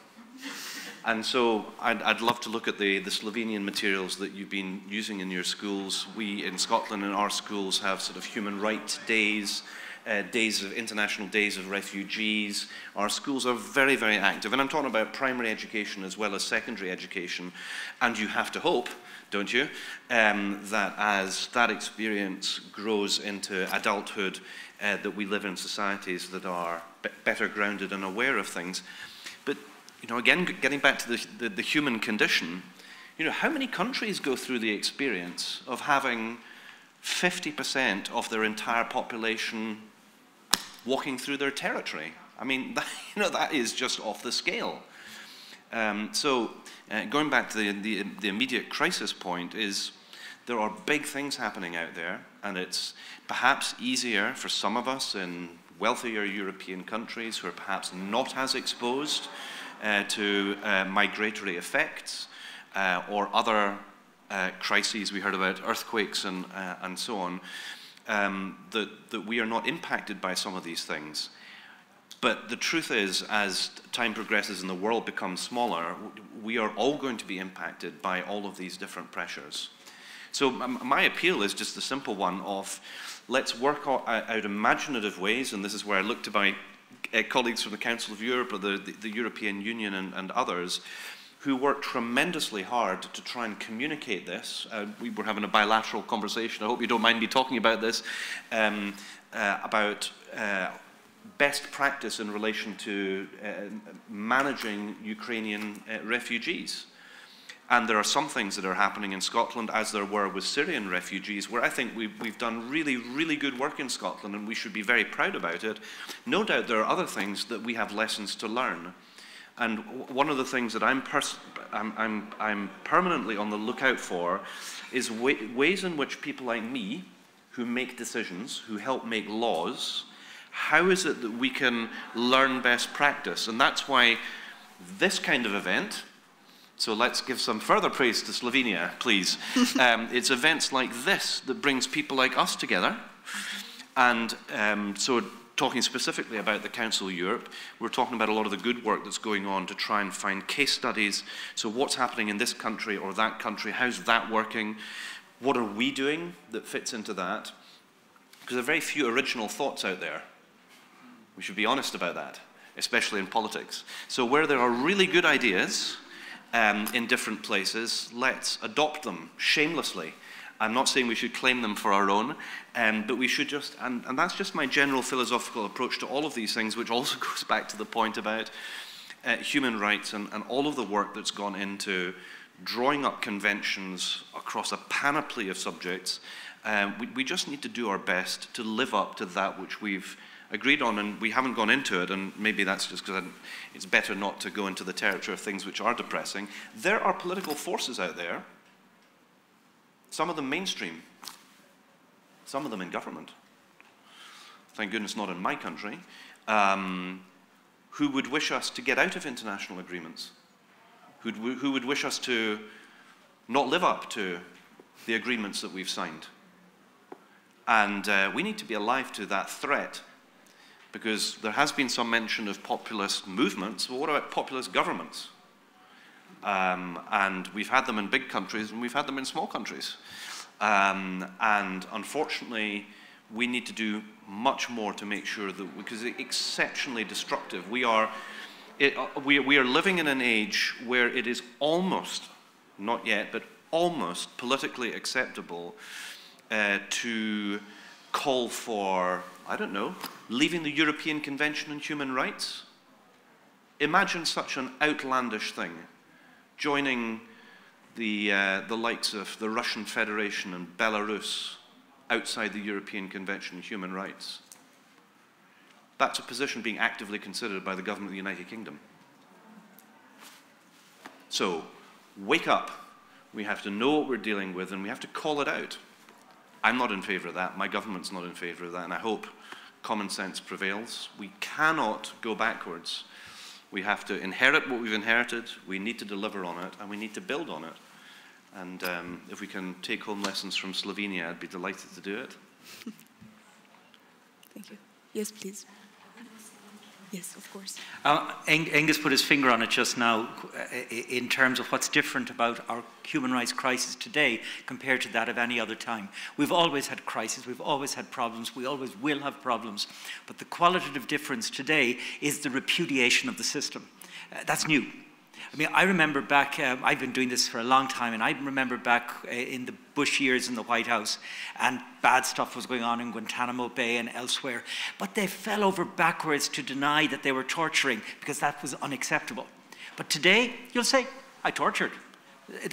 and so I'd, I'd, love to look at the, the Slovenian materials that you've been using in your schools. We in Scotland in our schools have sort of human rights days, uh, days of international days of refugees. Our schools are very, very active. And I'm talking about primary education as well as secondary education. And you have to hope, don't you, um, that as that experience grows into adulthood, uh, that we live in societies that are better grounded and aware of things. You know, again, getting back to the, the, the human condition, you know, how many countries go through the experience of having 50% of their entire population walking through their territory? I mean, that, you know, that is just off the scale. Um, so, uh, going back to the, the, the, immediate crisis point, is there are big things happening out there, and it's perhaps easier for some of us in wealthier European countries who are perhaps not as exposed to uh, migratory effects uh, or other uh, crises we heard about, earthquakes and, uh, and so on, um, that, that we are not impacted by some of these things. But the truth is, as time progresses and the world becomes smaller, we are all going to be impacted by all of these different pressures. So my appeal is just the simple one of let's work out, out imaginative ways, and this is where I look to my uh, colleagues from the Council of Europe or the, the, the European Union and, and, others who worked tremendously hard to try and communicate this. Uh, we were having a bilateral conversation. I hope you don't mind me talking about this, um, uh, about uh, best practice in relation to uh, managing Ukrainian uh, refugees. And there are some things that are happening in Scotland, as there were with Syrian refugees, where I think we've, we've done really, really good work in Scotland, and we should be very proud about it. No doubt there are other things that we have lessons to learn. And one of the things that I'm, I'm, I'm, I'm permanently on the lookout for is wa ways in which people like me, who make decisions, who help make laws, how is it that we can learn best practice? And that's why this kind of event, so let's give some further praise to Slovenia, please. um, it's events like this that brings people like us together. And um, so talking specifically about the Council of Europe, we're talking about a lot of the good work that's going on to try and find case studies. So what's happening in this country or that country? How's that working? What are we doing that fits into that? Because there are very few original thoughts out there. We should be honest about that, especially in politics. So where there are really good ideas, um, in different places, let's adopt them shamelessly. I'm not saying we should claim them for our own, um, but we should just, and, and that's just my general philosophical approach to all of these things, which also goes back to the point about uh, human rights and, and all of the work that's gone into drawing up conventions across a panoply of subjects. Um, we, we just need to do our best to live up to that which we've agreed on, and we haven't gone into it, and maybe that's just because it's better not to go into the territory of things which are depressing. There are political forces out there, some of them mainstream, some of them in government, thank goodness not in my country, um, who would wish us to get out of international agreements, Who'd, who would wish us to not live up to the agreements that we've signed. And uh, we need to be alive to that threat because there has been some mention of populist movements. Well, what about populist governments? Um, and we've had them in big countries and we've had them in small countries. Um, and unfortunately, we need to do much more to make sure that, because it's exceptionally destructive. We are, it, uh, we, we are living in an age where it is almost, not yet, but almost politically acceptable uh, to call for I don't know, leaving the European Convention on Human Rights? Imagine such an outlandish thing, joining the, uh, the likes of the Russian Federation and Belarus outside the European Convention on Human Rights. That's a position being actively considered by the government of the United Kingdom. So, wake up. We have to know what we're dealing with and we have to call it out. I'm not in favour of that. My government's not in favour of that. And I hope common sense prevails. We cannot go backwards. We have to inherit what we've inherited. We need to deliver on it. And we need to build on it. And um, if we can take home lessons from Slovenia, I'd be delighted to do it. Thank you. Yes, please. Yes, of course. Uh, Angus put his finger on it just now uh, in terms of what's different about our human rights crisis today compared to that of any other time. We've always had crises, we've always had problems, we always will have problems, but the qualitative difference today is the repudiation of the system. Uh, that's new. I mean, I remember back, um, I've been doing this for a long time, and I remember back uh, in the Bush years in the White House, and bad stuff was going on in Guantanamo Bay and elsewhere. But they fell over backwards to deny that they were torturing because that was unacceptable. But today, you'll say, I tortured.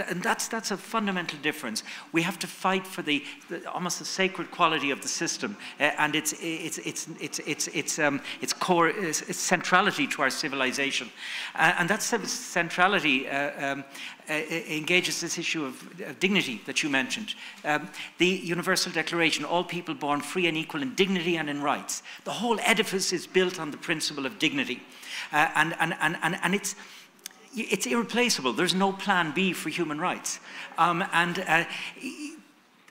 And that's, that's a fundamental difference. We have to fight for the, the almost the sacred quality of the system uh, and its, its, its, its, its, its, um, its core, its, its, centrality to our civilization. Uh, and that centrality uh, um, engages this issue of, of, dignity that you mentioned. Um, the Universal Declaration, all people born free and equal in dignity and in rights. The whole edifice is built on the principle of dignity. Uh, and, and, and, and, and it's, it's irreplaceable. There's no plan B for human rights. Um, and uh,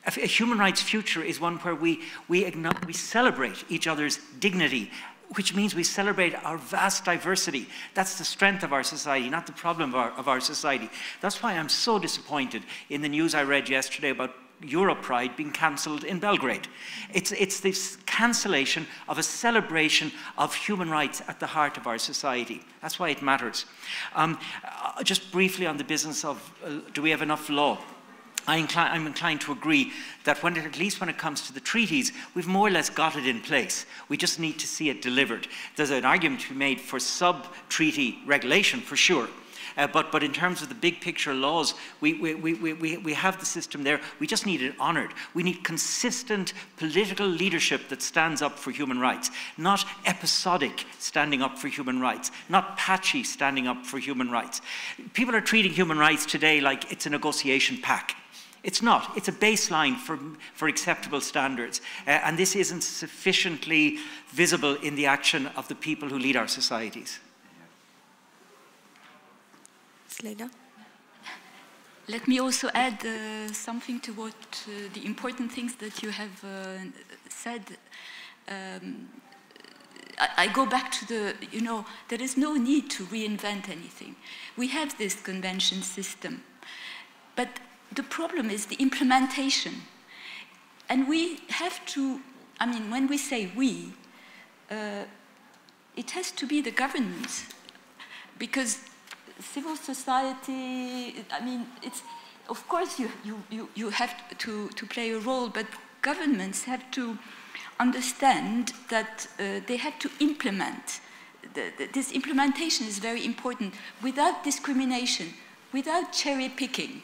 a human rights future is one where we, we, we celebrate each other's dignity, which means we celebrate our vast diversity. That's the strength of our society, not the problem of our, of our society. That's why I'm so disappointed in the news I read yesterday about Europride being cancelled in Belgrade. It's, it's this cancellation of a celebration of human rights at the heart of our society. That's why it matters. Um, uh, just briefly on the business of uh, do we have enough law? I am inclined to agree that when it, at least when it comes to the treaties, we've more or less got it in place. We just need to see it delivered. There's an argument to be made for sub-treaty regulation, for sure. Uh, but, but in terms of the big picture laws, we, we, we, we, we have the system there. We just need it honoured. We need consistent political leadership that stands up for human rights, not episodic standing up for human rights, not patchy standing up for human rights. People are treating human rights today like it's a negotiation pack. It's not. It's a baseline for, for acceptable standards. Uh, and this isn't sufficiently visible in the action of the people who lead our societies. Let me also add uh, something to what uh, the important things that you have uh, said. Um, I, I, go back to the, you know, there is no need to reinvent anything. We have this convention system. But the problem is the implementation. And we have to, I mean, when we say we, uh, it has to be the government. Because civil society, I mean, it's, of course you, you, you, you have to, to play a role, but governments have to understand that uh, they have to implement. The, the, this implementation is very important without discrimination, without cherry picking.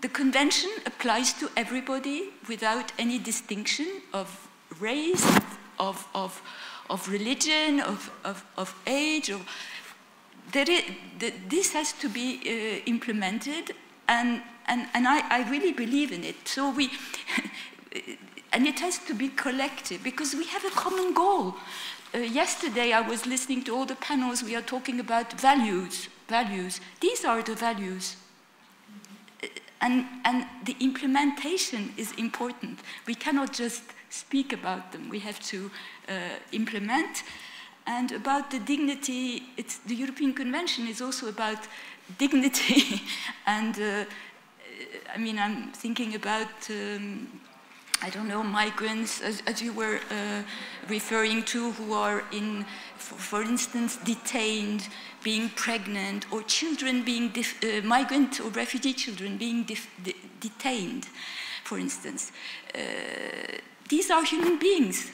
The convention applies to everybody without any distinction of race, of, of, of religion, of, of, of age, of, is, this has to be uh, implemented, and, and, and I, I really believe in it. So we, and it has to be collective because we have a common goal. Uh, yesterday, I was listening to all the panels. We are talking about values. Values. These are the values. And, and the implementation is important. We cannot just speak about them. We have to uh, implement. And about the dignity, it's, the European Convention is also about dignity. and uh, I mean, I'm thinking about, um, I don't know, migrants, as, as you were uh, referring to, who are in, for, for, instance, detained, being pregnant, or children being, uh, migrant or refugee children being de detained, for instance. Uh, these are human beings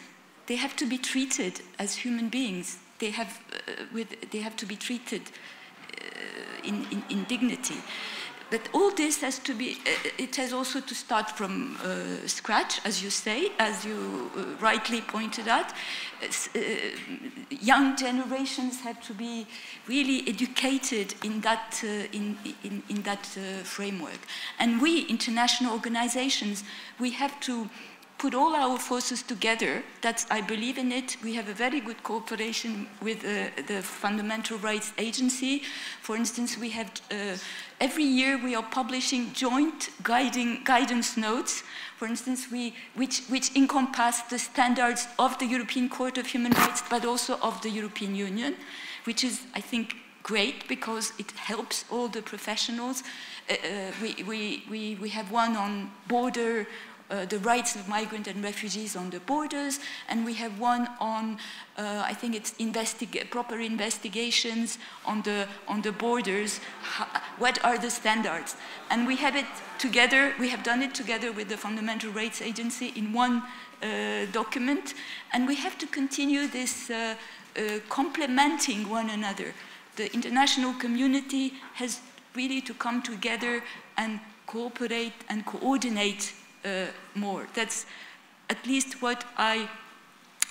they have to be treated as human beings. They have, uh, with, they have to be treated uh, in, in, in, dignity. But all this has to be, uh, it has also to start from uh, scratch, as you say, as you uh, rightly pointed out. Uh, young generations have to be really educated in that, in, in, in, that framework. And we, international organizations, we have to put all our forces together. That's, I believe in it. We have a very good cooperation with uh, the Fundamental Rights Agency. For instance, we have uh, every year we are publishing joint guiding guidance notes. For instance, we, which, which encompass the standards of the European Court of Human Rights, but also of the European Union, which is, I think, great because it helps all the professionals. Uh, uh we, we, we, we have one on border uh, the rights of migrant and refugees on the borders, and we have one on, uh, I think it's investig proper investigations on the, on the borders. How, what are the standards? And we have it together, we have done it together with the Fundamental Rights Agency in one uh, document, and we have to continue this uh, uh, complementing one another. The international community has really to come together and cooperate and coordinate more. That's at least what I,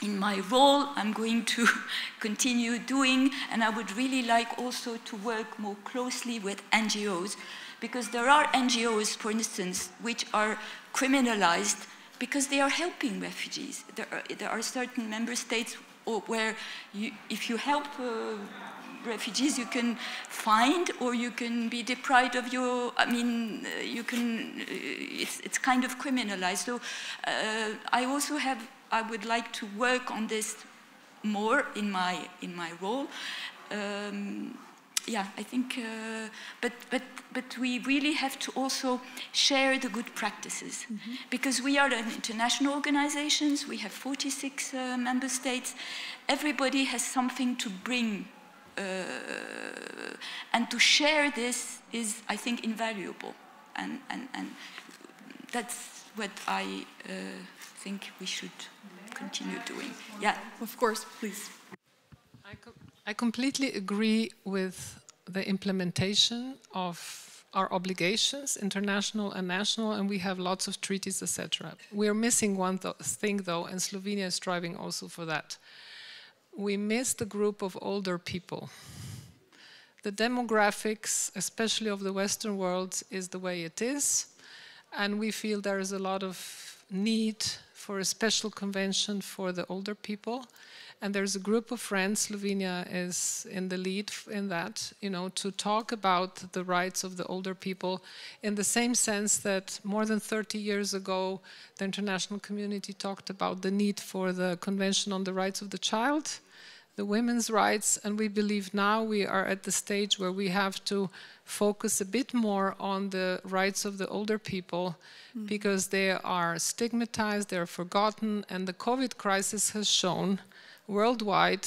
in my role, I'm going to continue doing. And I would really like also to work more closely with NGOs, because there are NGOs, for instance, which are criminalized because they are helping refugees. There are, there are certain member states where you, if you help uh, refugees you can find or you can be deprived of your, I mean, uh, you can, uh, it's, it's kind of criminalized. So uh, I also have, I would like to work on this more in my, in my role. Um, yeah, I think, uh, but, but, but we really have to also share the good practices mm -hmm. because we are an international organizations, we have 46 uh, member states, everybody has something to bring and to share this is, I think, invaluable. and, and, and that's what I uh, think we should continue doing. Yeah, of course, please. I, I completely agree with the implementation of our obligations, international and national, and we have lots of treaties, etc. We are missing one th thing, though, and Slovenia is striving also for that. We miss the group of older people. The demographics, especially of the Western world, is the way it is, and we feel there is a lot of need for a special convention for the older people and there's a group of friends, Slovenia is in the lead in that, you know, to talk about the rights of the older people in the same sense that more than 30 years ago, the international community talked about the need for the Convention on the Rights of the Child, the women's rights, and we believe now we are at the stage where we have to focus a bit more on the rights of the older people mm. because they are stigmatized, they're forgotten, and the COVID crisis has shown worldwide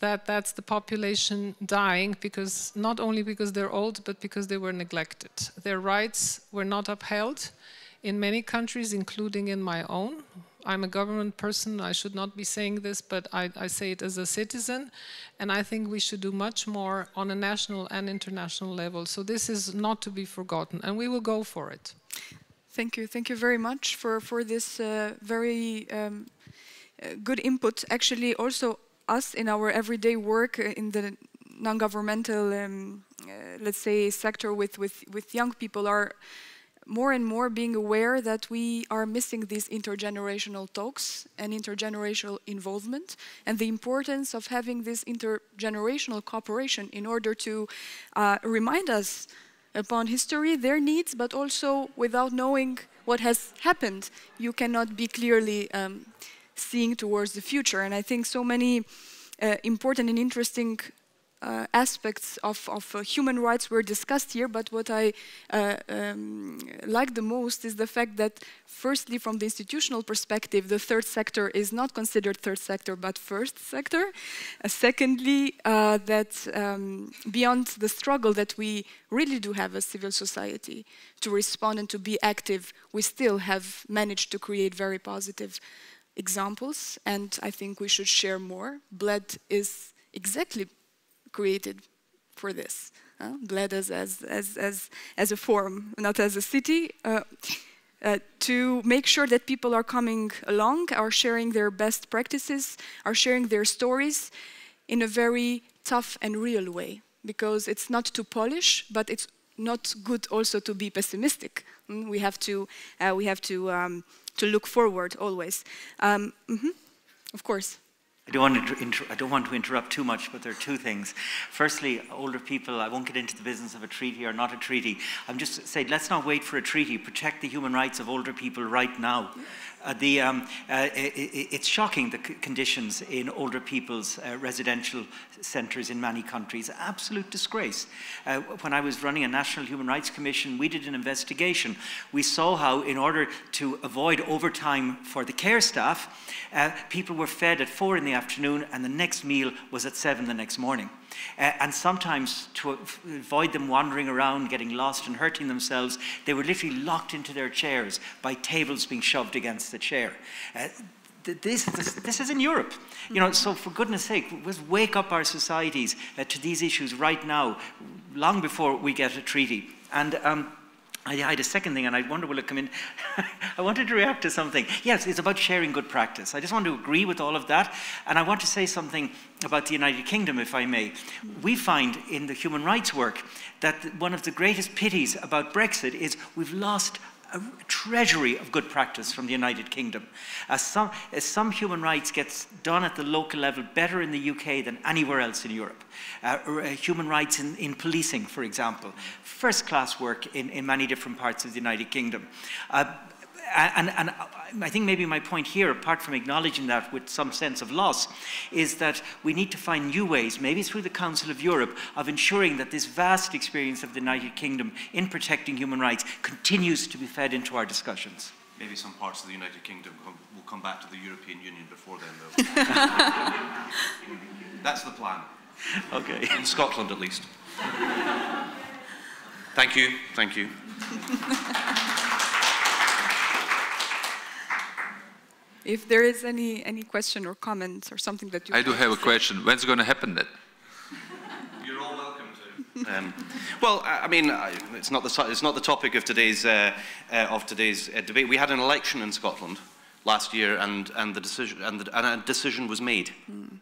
that that's the population dying because not only because they're old but because they were neglected. Their rights were not upheld in many countries including in my own. I'm a government person. I should not be saying this but I, I, say it as a citizen. And i think we should do much more on a national and international level. So this is not to be forgotten and we will go for it. Thank you. Thank you very much for for this uh, very um, good input. Actually, also us in our everyday work uh, in the non-governmental, um, uh, let's say, sector with, with, with young people are more and more being aware that we are missing these intergenerational talks and intergenerational involvement and the importance of having this intergenerational cooperation in order to uh, remind us upon history, their needs, but also without knowing what has happened, you cannot be clearly um, seeing towards the future. And I think so many uh, important and interesting uh, aspects of, of uh, human rights were discussed here, but what I uh, um, like the most is the fact that, firstly, from the institutional perspective, the third sector is not considered third sector, but first sector. Uh, secondly, uh, that um, beyond the struggle that we really do have as civil society to respond and to be active, we still have managed to create very positive examples, and I think we should share more. Bled is exactly created for this. Uh, Bled as, as, as, as, as a forum, not as a city, uh, uh, to make sure that people are coming along, are sharing their best practices, are sharing their stories in a very tough and real way. Because it's not to polish, but it's not good also to be pessimistic. Mm, we have to, uh, we have to um, to look forward always. Um, mm -hmm. Of course. I don't, want to I don't want to interrupt too much, but there are two things. Firstly, older people, I won't get into the business of a treaty or not a treaty. I'm just saying, let's not wait for a treaty. Protect the human rights of older people right now. Uh, the, um, uh, it, it's shocking the conditions in older people's uh, residential centres in many countries. Absolute disgrace. When I was running a National Human Rights Commission, we did an investigation. We saw how, in order to avoid overtime for the care staff, people were fed at four in the afternoon and the next meal was at seven the next morning. And sometimes to avoid them wandering around, getting lost and hurting themselves, they were literally locked into their chairs by tables being shoved against the chair. Uh, this, this, this, is in Europe. You know, so for goodness sake, let's wake up our societies uh, to these issues right now, long before we get a treaty. And um, I had a second thing, and I wonder will it come in. I wanted to react to something. Yes, it's about sharing good practice. I just want to agree with all of that, and I want to say something about the United Kingdom, if I may. We find in the human rights work that one of the greatest pities about Brexit is we've lost a treasury of good practice from the United Kingdom. As some, as some human rights gets done at the local level better in the UK than anywhere else in Europe. Uh, uh, human rights in, in policing, for example. First class work in, in many different parts of the United Kingdom. Uh, and, and, I think maybe my point here, apart from acknowledging that with some sense of loss, is that we need to find new ways, maybe through the Council of Europe, of ensuring that this vast experience of the United Kingdom in protecting human rights continues to be fed into our discussions. Maybe some parts of the United Kingdom will come back to the European Union before then, though. That's the plan. Okay. In Scotland, at least. Thank you. Thank you. if there is any, any question or comment or something that you I do have a question. When's it going to happen then? You're all welcome to. Um, well, I mean, it's not the it's not the topic of today's uh, uh, of today's uh, debate. We had an election in Scotland last year, and and the decision and, the, and a decision was made. Mm.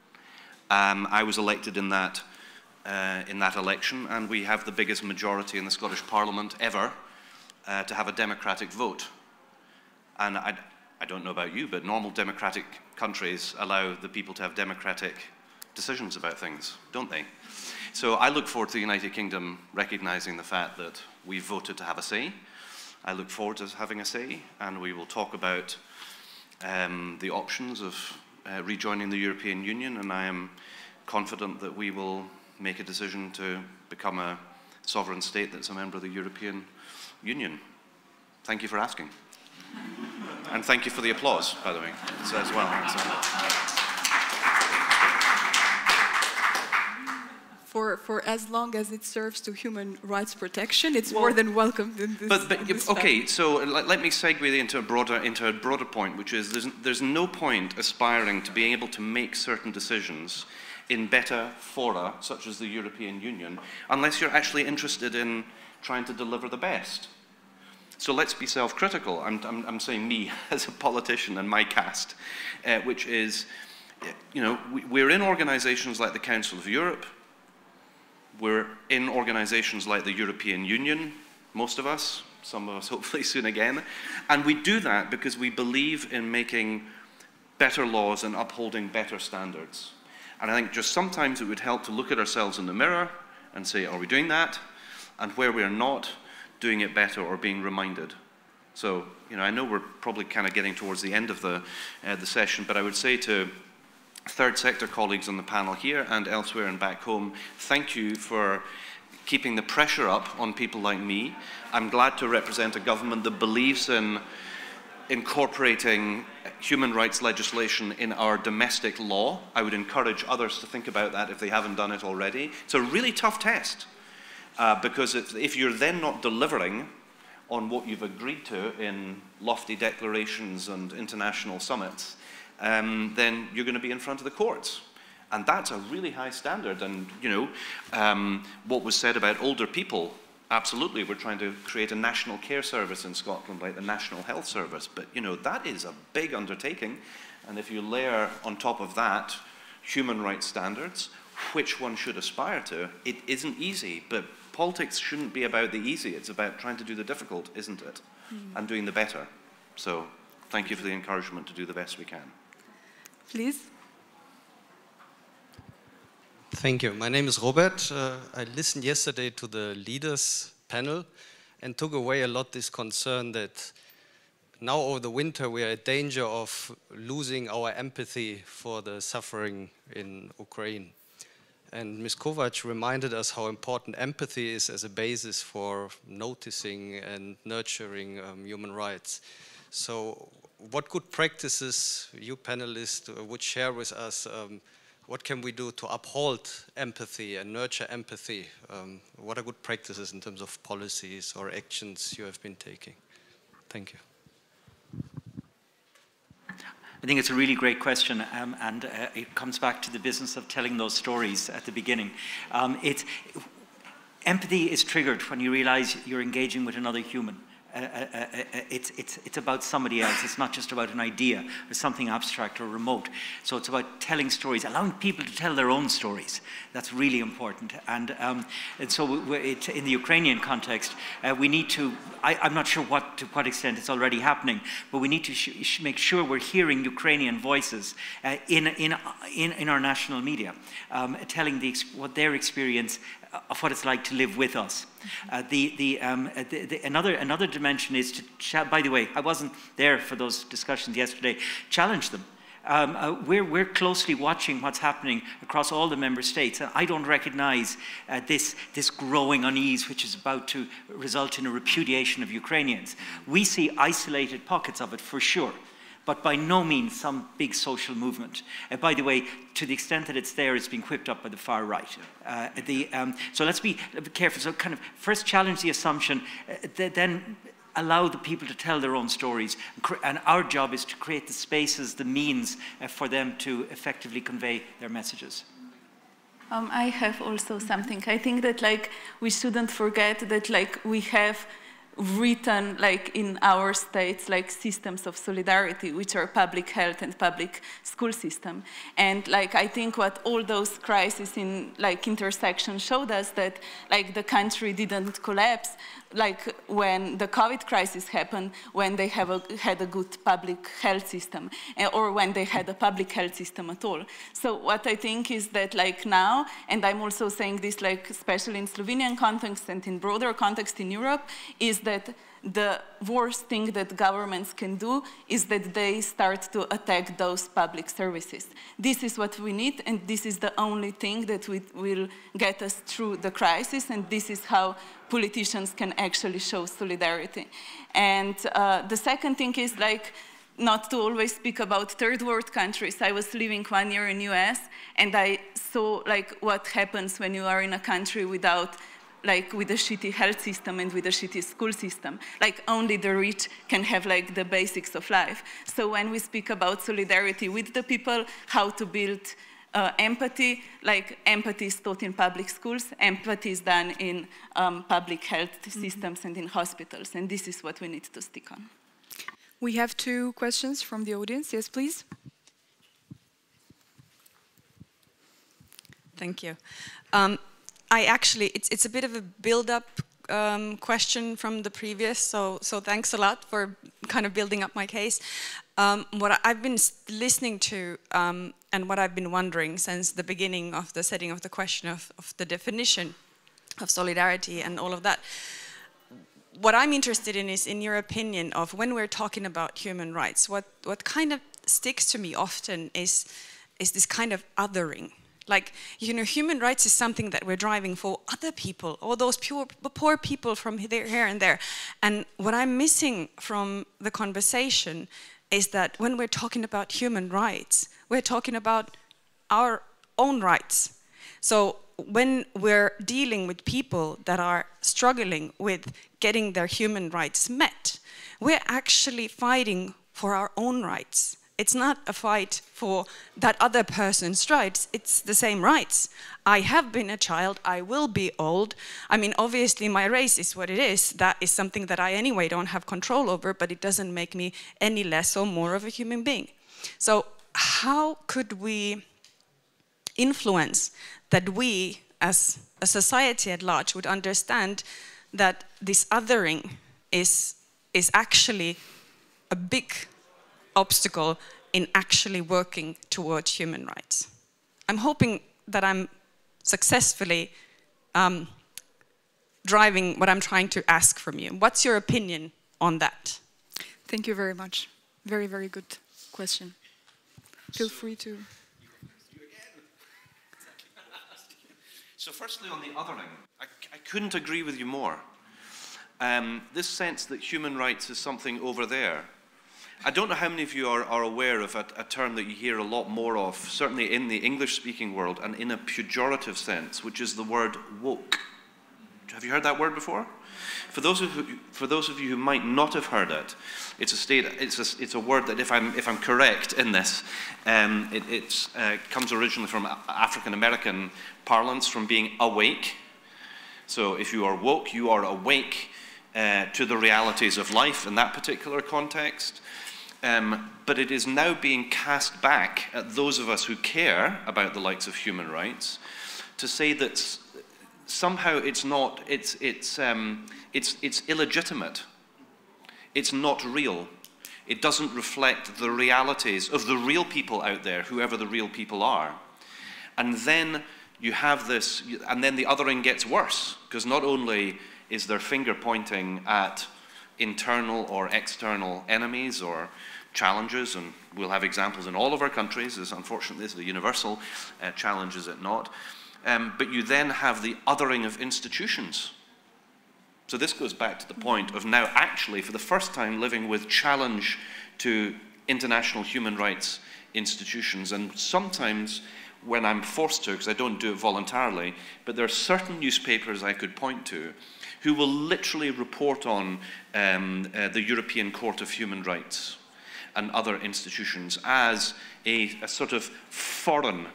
Um, I was elected in that uh, in that election, and we have the biggest majority in the Scottish Parliament ever uh, to have a democratic vote. And I, I don't know about you, but normal democratic countries allow the people to have democratic decisions about things, don't they? So I look forward to the United Kingdom recognizing the fact that we voted to have a say. I look forward to having a say, and we will talk about um, the options of uh, rejoining the European Union, and I am confident that we will make a decision to become a sovereign state that's a member of the European Union. Thank you for asking. And thank you for the applause, by the way, as well. for, for as long as it serves to human rights protection, it's well, more than welcome. In this, but, but okay, so let, let, me segue into a broader into a broader point, which is there's, there's no point aspiring to being able to make certain decisions in better fora, such as the European Union, unless you're actually interested in trying to deliver the best. So let's be self-critical. I'm, I'm, I'm, saying me as a politician and my caste, uh, which is, you know, we, we're in organizations like the Council of Europe, we're in organizations like the European Union, most of us, some of us hopefully soon again. And we do that because we believe in making better laws and upholding better standards. And I think just sometimes it would help to look at ourselves in the mirror and say, are we doing that? And where we are not, doing it better or being reminded. So, you know, I know we're probably kind of getting towards the end of the, uh, the session, but I would say to third sector colleagues on the panel here and elsewhere and back home, thank you for keeping the pressure up on people like me. I'm glad to represent a government that believes in incorporating human rights legislation in our domestic law. I would encourage others to think about that if they haven't done it already. It's a really tough test uh, because if, if you're then not delivering on what you've agreed to in lofty declarations and international summits, um, then you're going to be in front of the courts. And that's a really high standard. And, you know, um, what was said about older people, absolutely, we're trying to create a national care service in Scotland, like the National Health Service. But, you know, that is a big undertaking. And if you layer on top of that human rights standards, which one should aspire to, it isn't easy. But politics shouldn't be about the easy. It's about trying to do the difficult, isn't it? Mm. And doing the better. So thank you for the encouragement to do the best we can. Please. Thank you. My name is Robert. Uh, I listened yesterday to the leaders panel and took away a lot this concern that now over the winter we are in danger of losing our empathy for the suffering in Ukraine. And Ms. Kovač reminded us how important empathy is as a basis for noticing and nurturing um, human rights. So what good practices you panelists uh, would share with us? Um, what can we do to uphold empathy and nurture empathy? Um, what are good practices in terms of policies or actions you have been taking? Thank you. I think it's a really great question, um, and uh, it comes back to the business of telling those stories at the beginning. Um, it's, empathy is triggered when you realize you're engaging with another human. It's, it's, it's about somebody else. It's not just about an idea or something abstract or remote. So it's about telling stories, allowing people to tell their own stories. That's really important. And, um, and so it, in the Ukrainian context, uh, we need to, I, am not sure what, to what extent it's already happening, but we need to make sure we're hearing Ukrainian voices uh, in, in, in, in, our national media, um, telling the, what their experience of what it's like to live with us. Uh, the, the, um, uh, the, the, another, another dimension is to, by the way, I wasn't there for those discussions yesterday, challenge them. Um, uh, we're, we're, closely watching what's happening across all the member states. And I don't recognize uh, this, this growing unease, which is about to result in a repudiation of Ukrainians. We see isolated pockets of it for sure. But by no means some big social movement. Uh, by the way, to the extent that it's there, it's being whipped up by the far right. Uh, the, um, so let's be, be, careful. So kind of first challenge the assumption, uh, then allow the people to tell their own stories. And our job is to create the spaces, the means uh, for them to effectively convey their messages. Um, I have also something. I think that like we shouldn't forget that like we have written like in our states like systems of solidarity which are public health and public school system. And like i think what all those crises in like intersection showed us that like the country didn't collapse like when the COVID crisis happened, when they a, had a good public health system, eh, or when they had a public health system at all. So what I think is that like now, and I'm also saying this like especially in Slovenian context and in broader context in Europe, is that the worst thing that governments can do is that they start to attack those public services. This is what we need, and this is the only thing that will get us through the crisis, and this is how politicians can actually show solidarity. And uh, the second thing is like, not to always speak about third world countries. I was living one year in US and I saw like what happens when you are in a country without like with a shitty health system and with a shitty school system. Like only the rich can have like the basics of life. So when we speak about solidarity with the people, how to build uh, empathy, like empathy is taught in public schools, empathy is done in um, public health systems mm -hmm. and in hospitals, and this is what we need to stick on. We have two questions from the audience. Yes, please. Thank you. Um, I actually, it's, it's a bit of a build-up um, question from the previous, so, so thanks a lot for kind of building up my case. Um, what I've been listening to um, and what I've been wondering since the beginning of the setting of the question of, of the definition of solidarity and all of that, what I'm interested in is in your opinion of when we're talking about human rights, what, what kind of sticks to me often is, is this kind of othering like, you know, human rights is something that we're driving for other people, all those poor, poor people from here and there. And what I'm missing from the conversation is that when we're talking about human rights, we're talking about our own rights. So when we're dealing with people that are struggling with getting their human rights met, we're actually fighting for our own rights. It's not a fight for that other person's rights, it's the same rights. I have been a child, I will be old. I mean, obviously, my race is what it is. That is something that I, anyway, don't have control over, but it doesn't make me any less or more of a human being. So, how could we influence that we, as a society at large, would understand that this othering is, is actually a big obstacle in actually working towards human rights. I'm hoping that I'm successfully um, driving what I'm trying to ask from you. What's your opinion on that? Thank you very much. Very, very good question. Feel free to. So, firstly, on the othering, I, I couldn't agree with you more. Um, this sense that human rights is something over there I don't know how many of you are, are aware of a, a, term that you hear a lot more of, certainly in the English speaking world and in a pejorative sense, which is the word woke. Have you heard that word before? For those of you, for those of you who might not have heard it, it's a state. It's a, it's a word that, if I'm if I'm correct in this, um, it uh, comes originally from African American parlance, from being awake. So if you are woke, you are awake uh, to the realities of life in that particular context. Um, but it is now being cast back at those of us who care about the likes of human rights to say that somehow it's not, it's, it's, um, it's, it's illegitimate. It's not real. It doesn't reflect the realities of the real people out there, whoever the real people are. And then you have this, and then the othering gets worse, because not only is there finger pointing at internal or external enemies or challenges, and we'll have examples in all of our countries, as unfortunately this is a universal uh, challenge, is it not? Um, but you then have the othering of institutions. So this goes back to the point of now actually, for the first time, living with challenge to international human rights institutions. And sometimes when I'm forced to, because I don't do it voluntarily, but there are certain newspapers I could point to who will literally report on um, uh, the European Court of Human Rights and other institutions as a, a sort of foreign,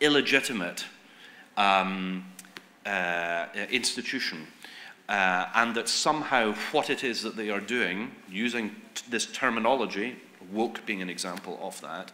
illegitimate um, uh, institution. Uh, and that somehow what it is that they are doing, using this terminology, woke being an example of that,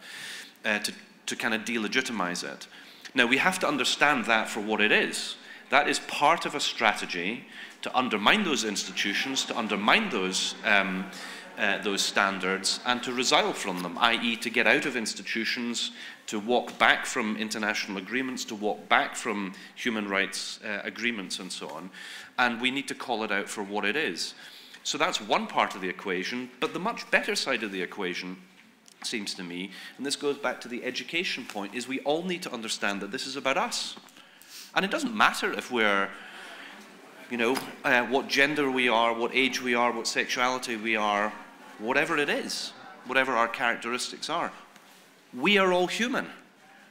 uh, to, to kind of delegitimize it. Now, we have to understand that for what it is. That is part of a strategy to undermine those institutions, to undermine those, um, uh, those standards, and to resile from them, i.e., to get out of institutions, to walk back from international agreements, to walk back from human rights uh, agreements, and so on. And we need to call it out for what it is. So that's one part of the equation, but the much better side of the equation seems to me, and this goes back to the education point, is we all need to understand that this is about us. And it doesn't matter if we're, you know, uh, what gender we are, what age we are, what sexuality we are, whatever it is, whatever our characteristics are. We are all human.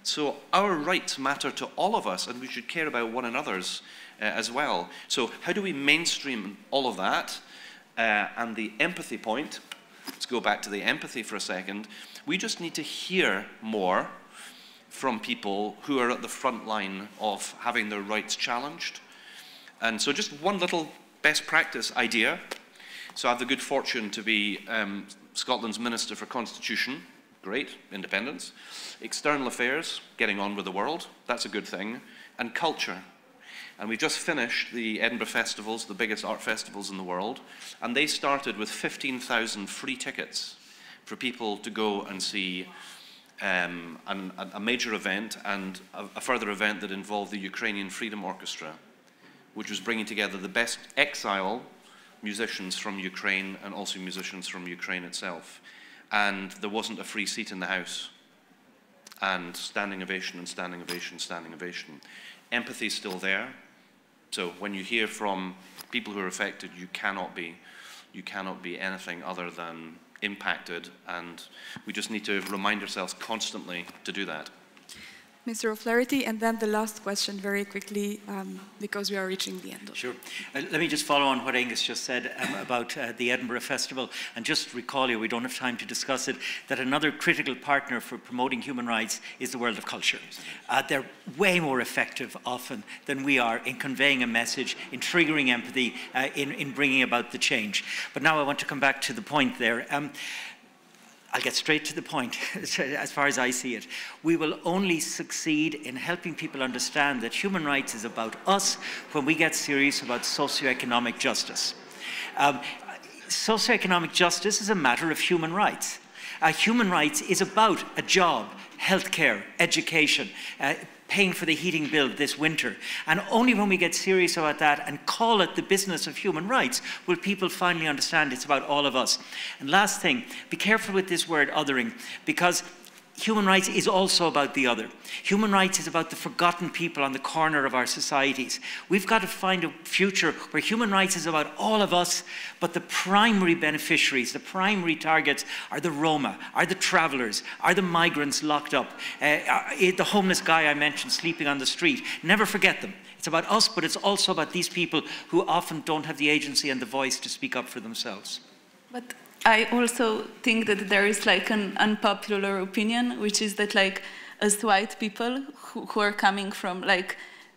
So our rights matter to all of us, and we should care about one another's uh, as well. So how do we mainstream all of that? Uh, and the empathy point, let's go back to the empathy for a second. We just need to hear more from people who are at the front line of having their rights challenged. And so just one little best practice idea. So I have the good fortune to be um, Scotland's Minister for Constitution. Great, independence. External affairs, getting on with the world. That's a good thing. And culture, and we just finished the Edinburgh Festivals, the biggest art festivals in the world, and they started with 15,000 free tickets for people to go and see um, an, a major event and a, a further event that involved the Ukrainian Freedom Orchestra, which was bringing together the best exile musicians from Ukraine and also musicians from Ukraine itself. And there wasn't a free seat in the house. And standing ovation and standing ovation, standing ovation. Empathy is still there. So when you hear from people who are affected, you cannot be, you cannot be anything other than impacted, and we just need to remind ourselves constantly to do that. Mr. O'Flaherty, and then the last question very quickly, um, because we are reaching the end. Sure. Uh, let me just follow on what Angus just said um, about uh, the Edinburgh Festival, and just recall you, we don't have time to discuss it, that another critical partner for promoting human rights is the world of culture. Uh, they're way more effective often than we are in conveying a message, in triggering empathy, uh, in, in bringing about the change. But now I want to come back to the point there. Um, I'll get straight to the point as far as I see it. We will only succeed in helping people understand that human rights is about us when we get serious about socioeconomic justice. Um, socioeconomic justice is a matter of human rights. Uh, human rights is about a job, healthcare, education, uh, paying for the heating bill this winter. And only when we get serious about that and call it the business of human rights will people finally understand it's about all of us. And last thing, be careful with this word othering because human rights is also about the other. Human rights is about the forgotten people on the corner of our societies. We've got to find a future where human rights is about all of us, but the primary beneficiaries, the primary targets are the Roma, are the travelers, are the migrants locked up, uh, the homeless guy I mentioned sleeping on the street. Never forget them. It's about us, but it's also about these people who often don't have the agency and the voice to speak up for themselves. But I also think that there is like an unpopular opinion, which is that like as white people who, who are coming from like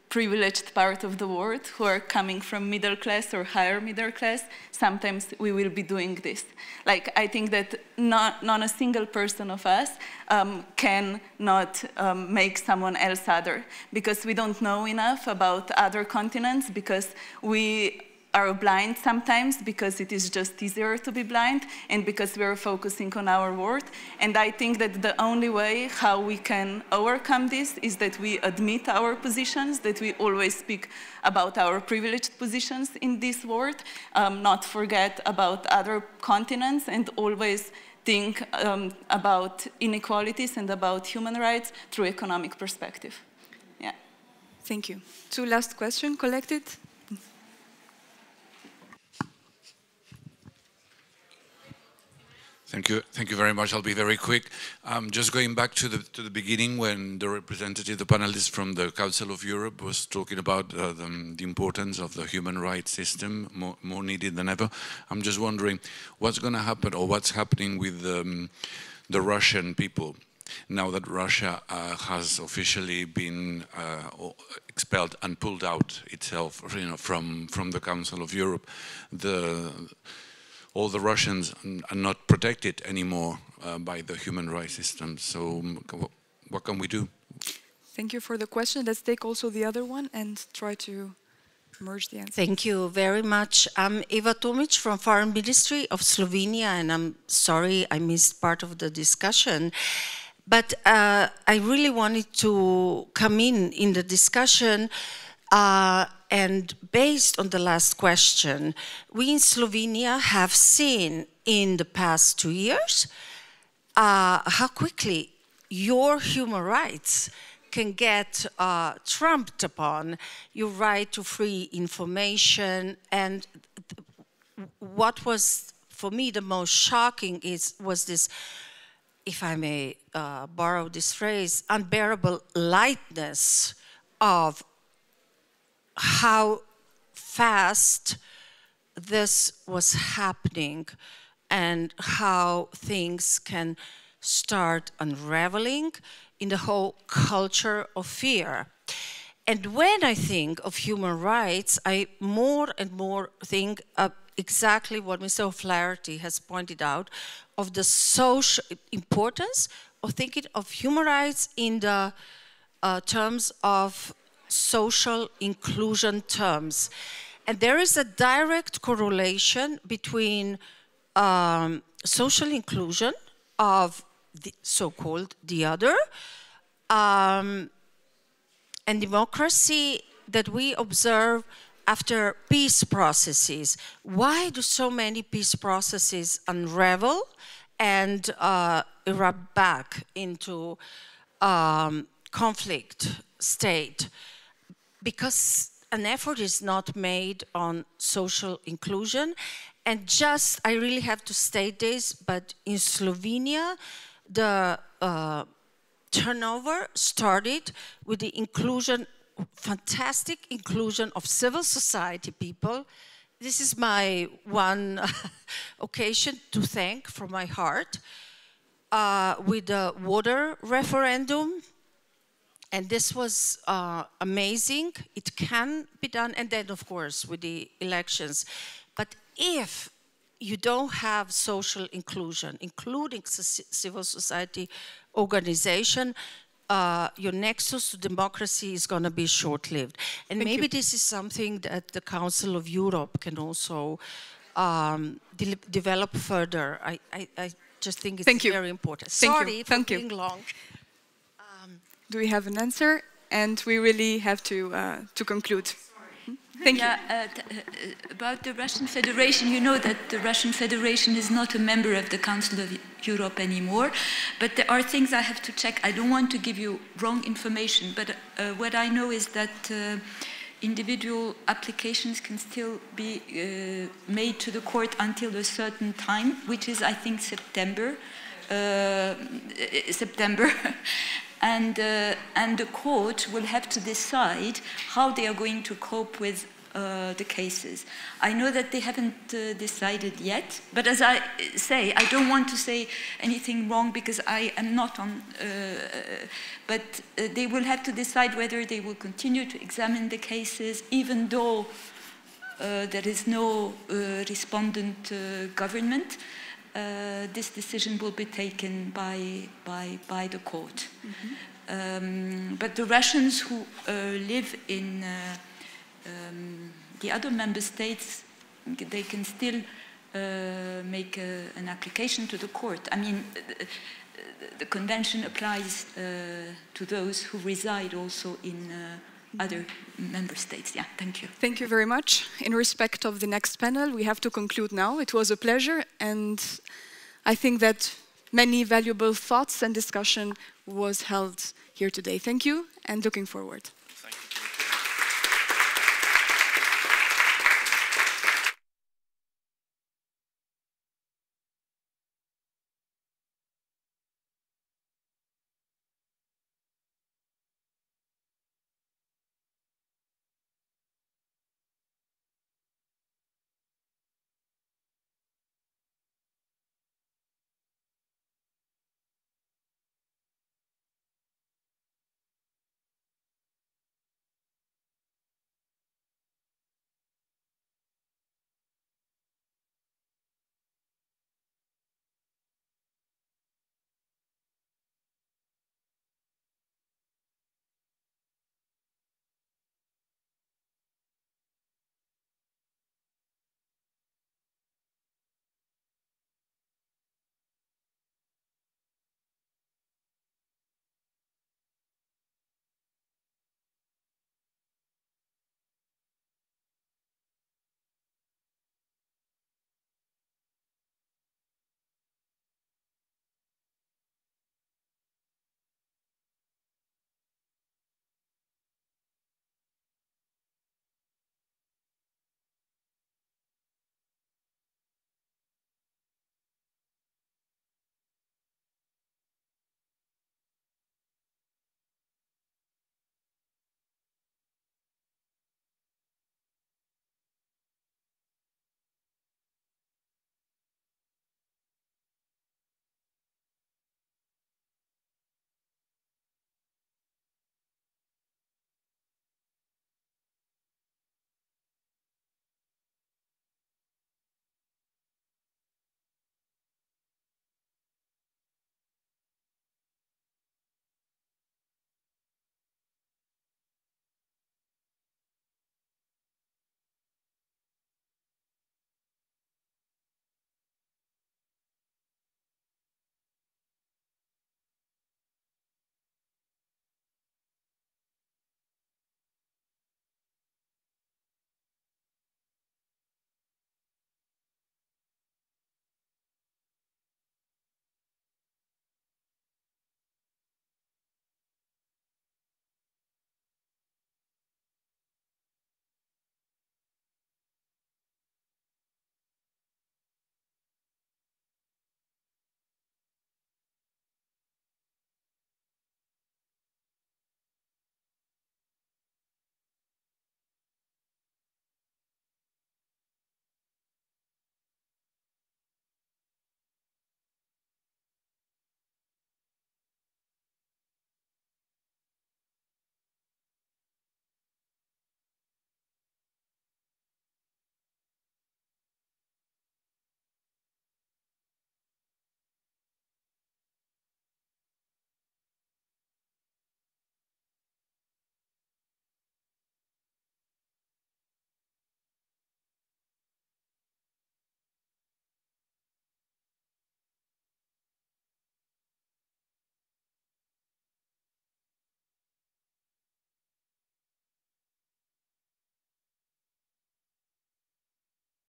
privileged part of the world, who are coming from middle class or higher middle class, sometimes we will be doing this. Like I think that not, not a single person of us um, can not um, make someone else other because we don't know enough about other continents because we are blind sometimes because it is just easier to be blind and because we're focusing on our world. And I think that the only way how we can overcome this is that we admit our positions, that we always speak about our privileged positions in this world, um, not forget about other continents and always think um, about inequalities and about human rights through economic perspective. Yeah. Thank you. Two last questions collected. Thank you. Thank you very much. I'll be very quick. Um, just going back to the to the beginning when the representative, the panelist from the Council of Europe was talking about uh, the, the, importance of the human rights system, more, more, needed than ever. I'm just wondering what's going to happen or what's happening with um, the Russian people now that Russia uh, has officially been uh, expelled and pulled out itself you know, from, from the Council of Europe. The, all the Russians are not protected anymore uh, by the human rights system. So um, what can we do? Thank you for the question. Let's take also the other one and try to merge the answer. Thank you very much. I'm Eva Tomic from Foreign Ministry of Slovenia, and I'm sorry I missed part of the discussion. But uh, I really wanted to come in in the discussion uh, and based on the last question, we in Slovenia have seen in the past two years uh, how quickly your human rights can get uh, trumped upon, your right to free information. And what was for me the most shocking is was this if I may uh, borrow this phrase, unbearable lightness of how fast this was happening and how things can start unraveling in the whole culture of fear. And when I think of human rights, I more and more think of exactly what Mr. O'Flaherty has pointed out, of the social importance of thinking of human rights in the uh, terms of social inclusion terms. And there is a direct correlation between um, social inclusion of the so-called the other um, and democracy that we observe after peace processes. Why do so many peace processes unravel and uh, erupt back into um, conflict state? Because an effort is not made on social inclusion. And just, I really have to state this, but in Slovenia, the uh, turnover started with the inclusion fantastic inclusion of civil society people. This is my one occasion to thank from my heart uh, with the water referendum. And this was uh, amazing. It can be done. And then, of course, with the elections. But if you don't have social inclusion, including civil society organization, uh, your nexus to democracy is going to be short-lived. And Thank maybe you. this is something that the Council of Europe can also um, de develop further. I, I, I, just think it's Thank very important. Thank Sorry you. for Thank being you. long. Do we have an answer? And we really have to, uh, to conclude. Thank yeah, you. Uh, uh, about the Russian Federation, you know that the Russian Federation is not a member of the Council of Europe anymore, but there are things I have to check. I don't want to give you wrong information, but uh, what I know is that uh, individual applications can still be uh, made to the court until a certain time, which is, I think, September. Uh, September and, uh, and the court will have to decide how they are going to cope with uh, the cases. I know that they haven't uh, decided yet, but as I say, I don't want to say anything wrong because I am not on, uh, but uh, they will have to decide whether they will continue to examine the cases even though uh, there is no respondent government uh, this decision will be taken by, by, by the court. Mm -hmm. um, but the Russians who uh, live in uh, um, the other member states, they can still uh, make a, an application to the court. I mean, the, the convention applies uh, to those who reside also in other member states. Yeah, thank you. Thank you very much. In respect of the next panel, we have to conclude now. It was a pleasure, and I think that many valuable thoughts and discussion was held here today. Thank you, and looking forward.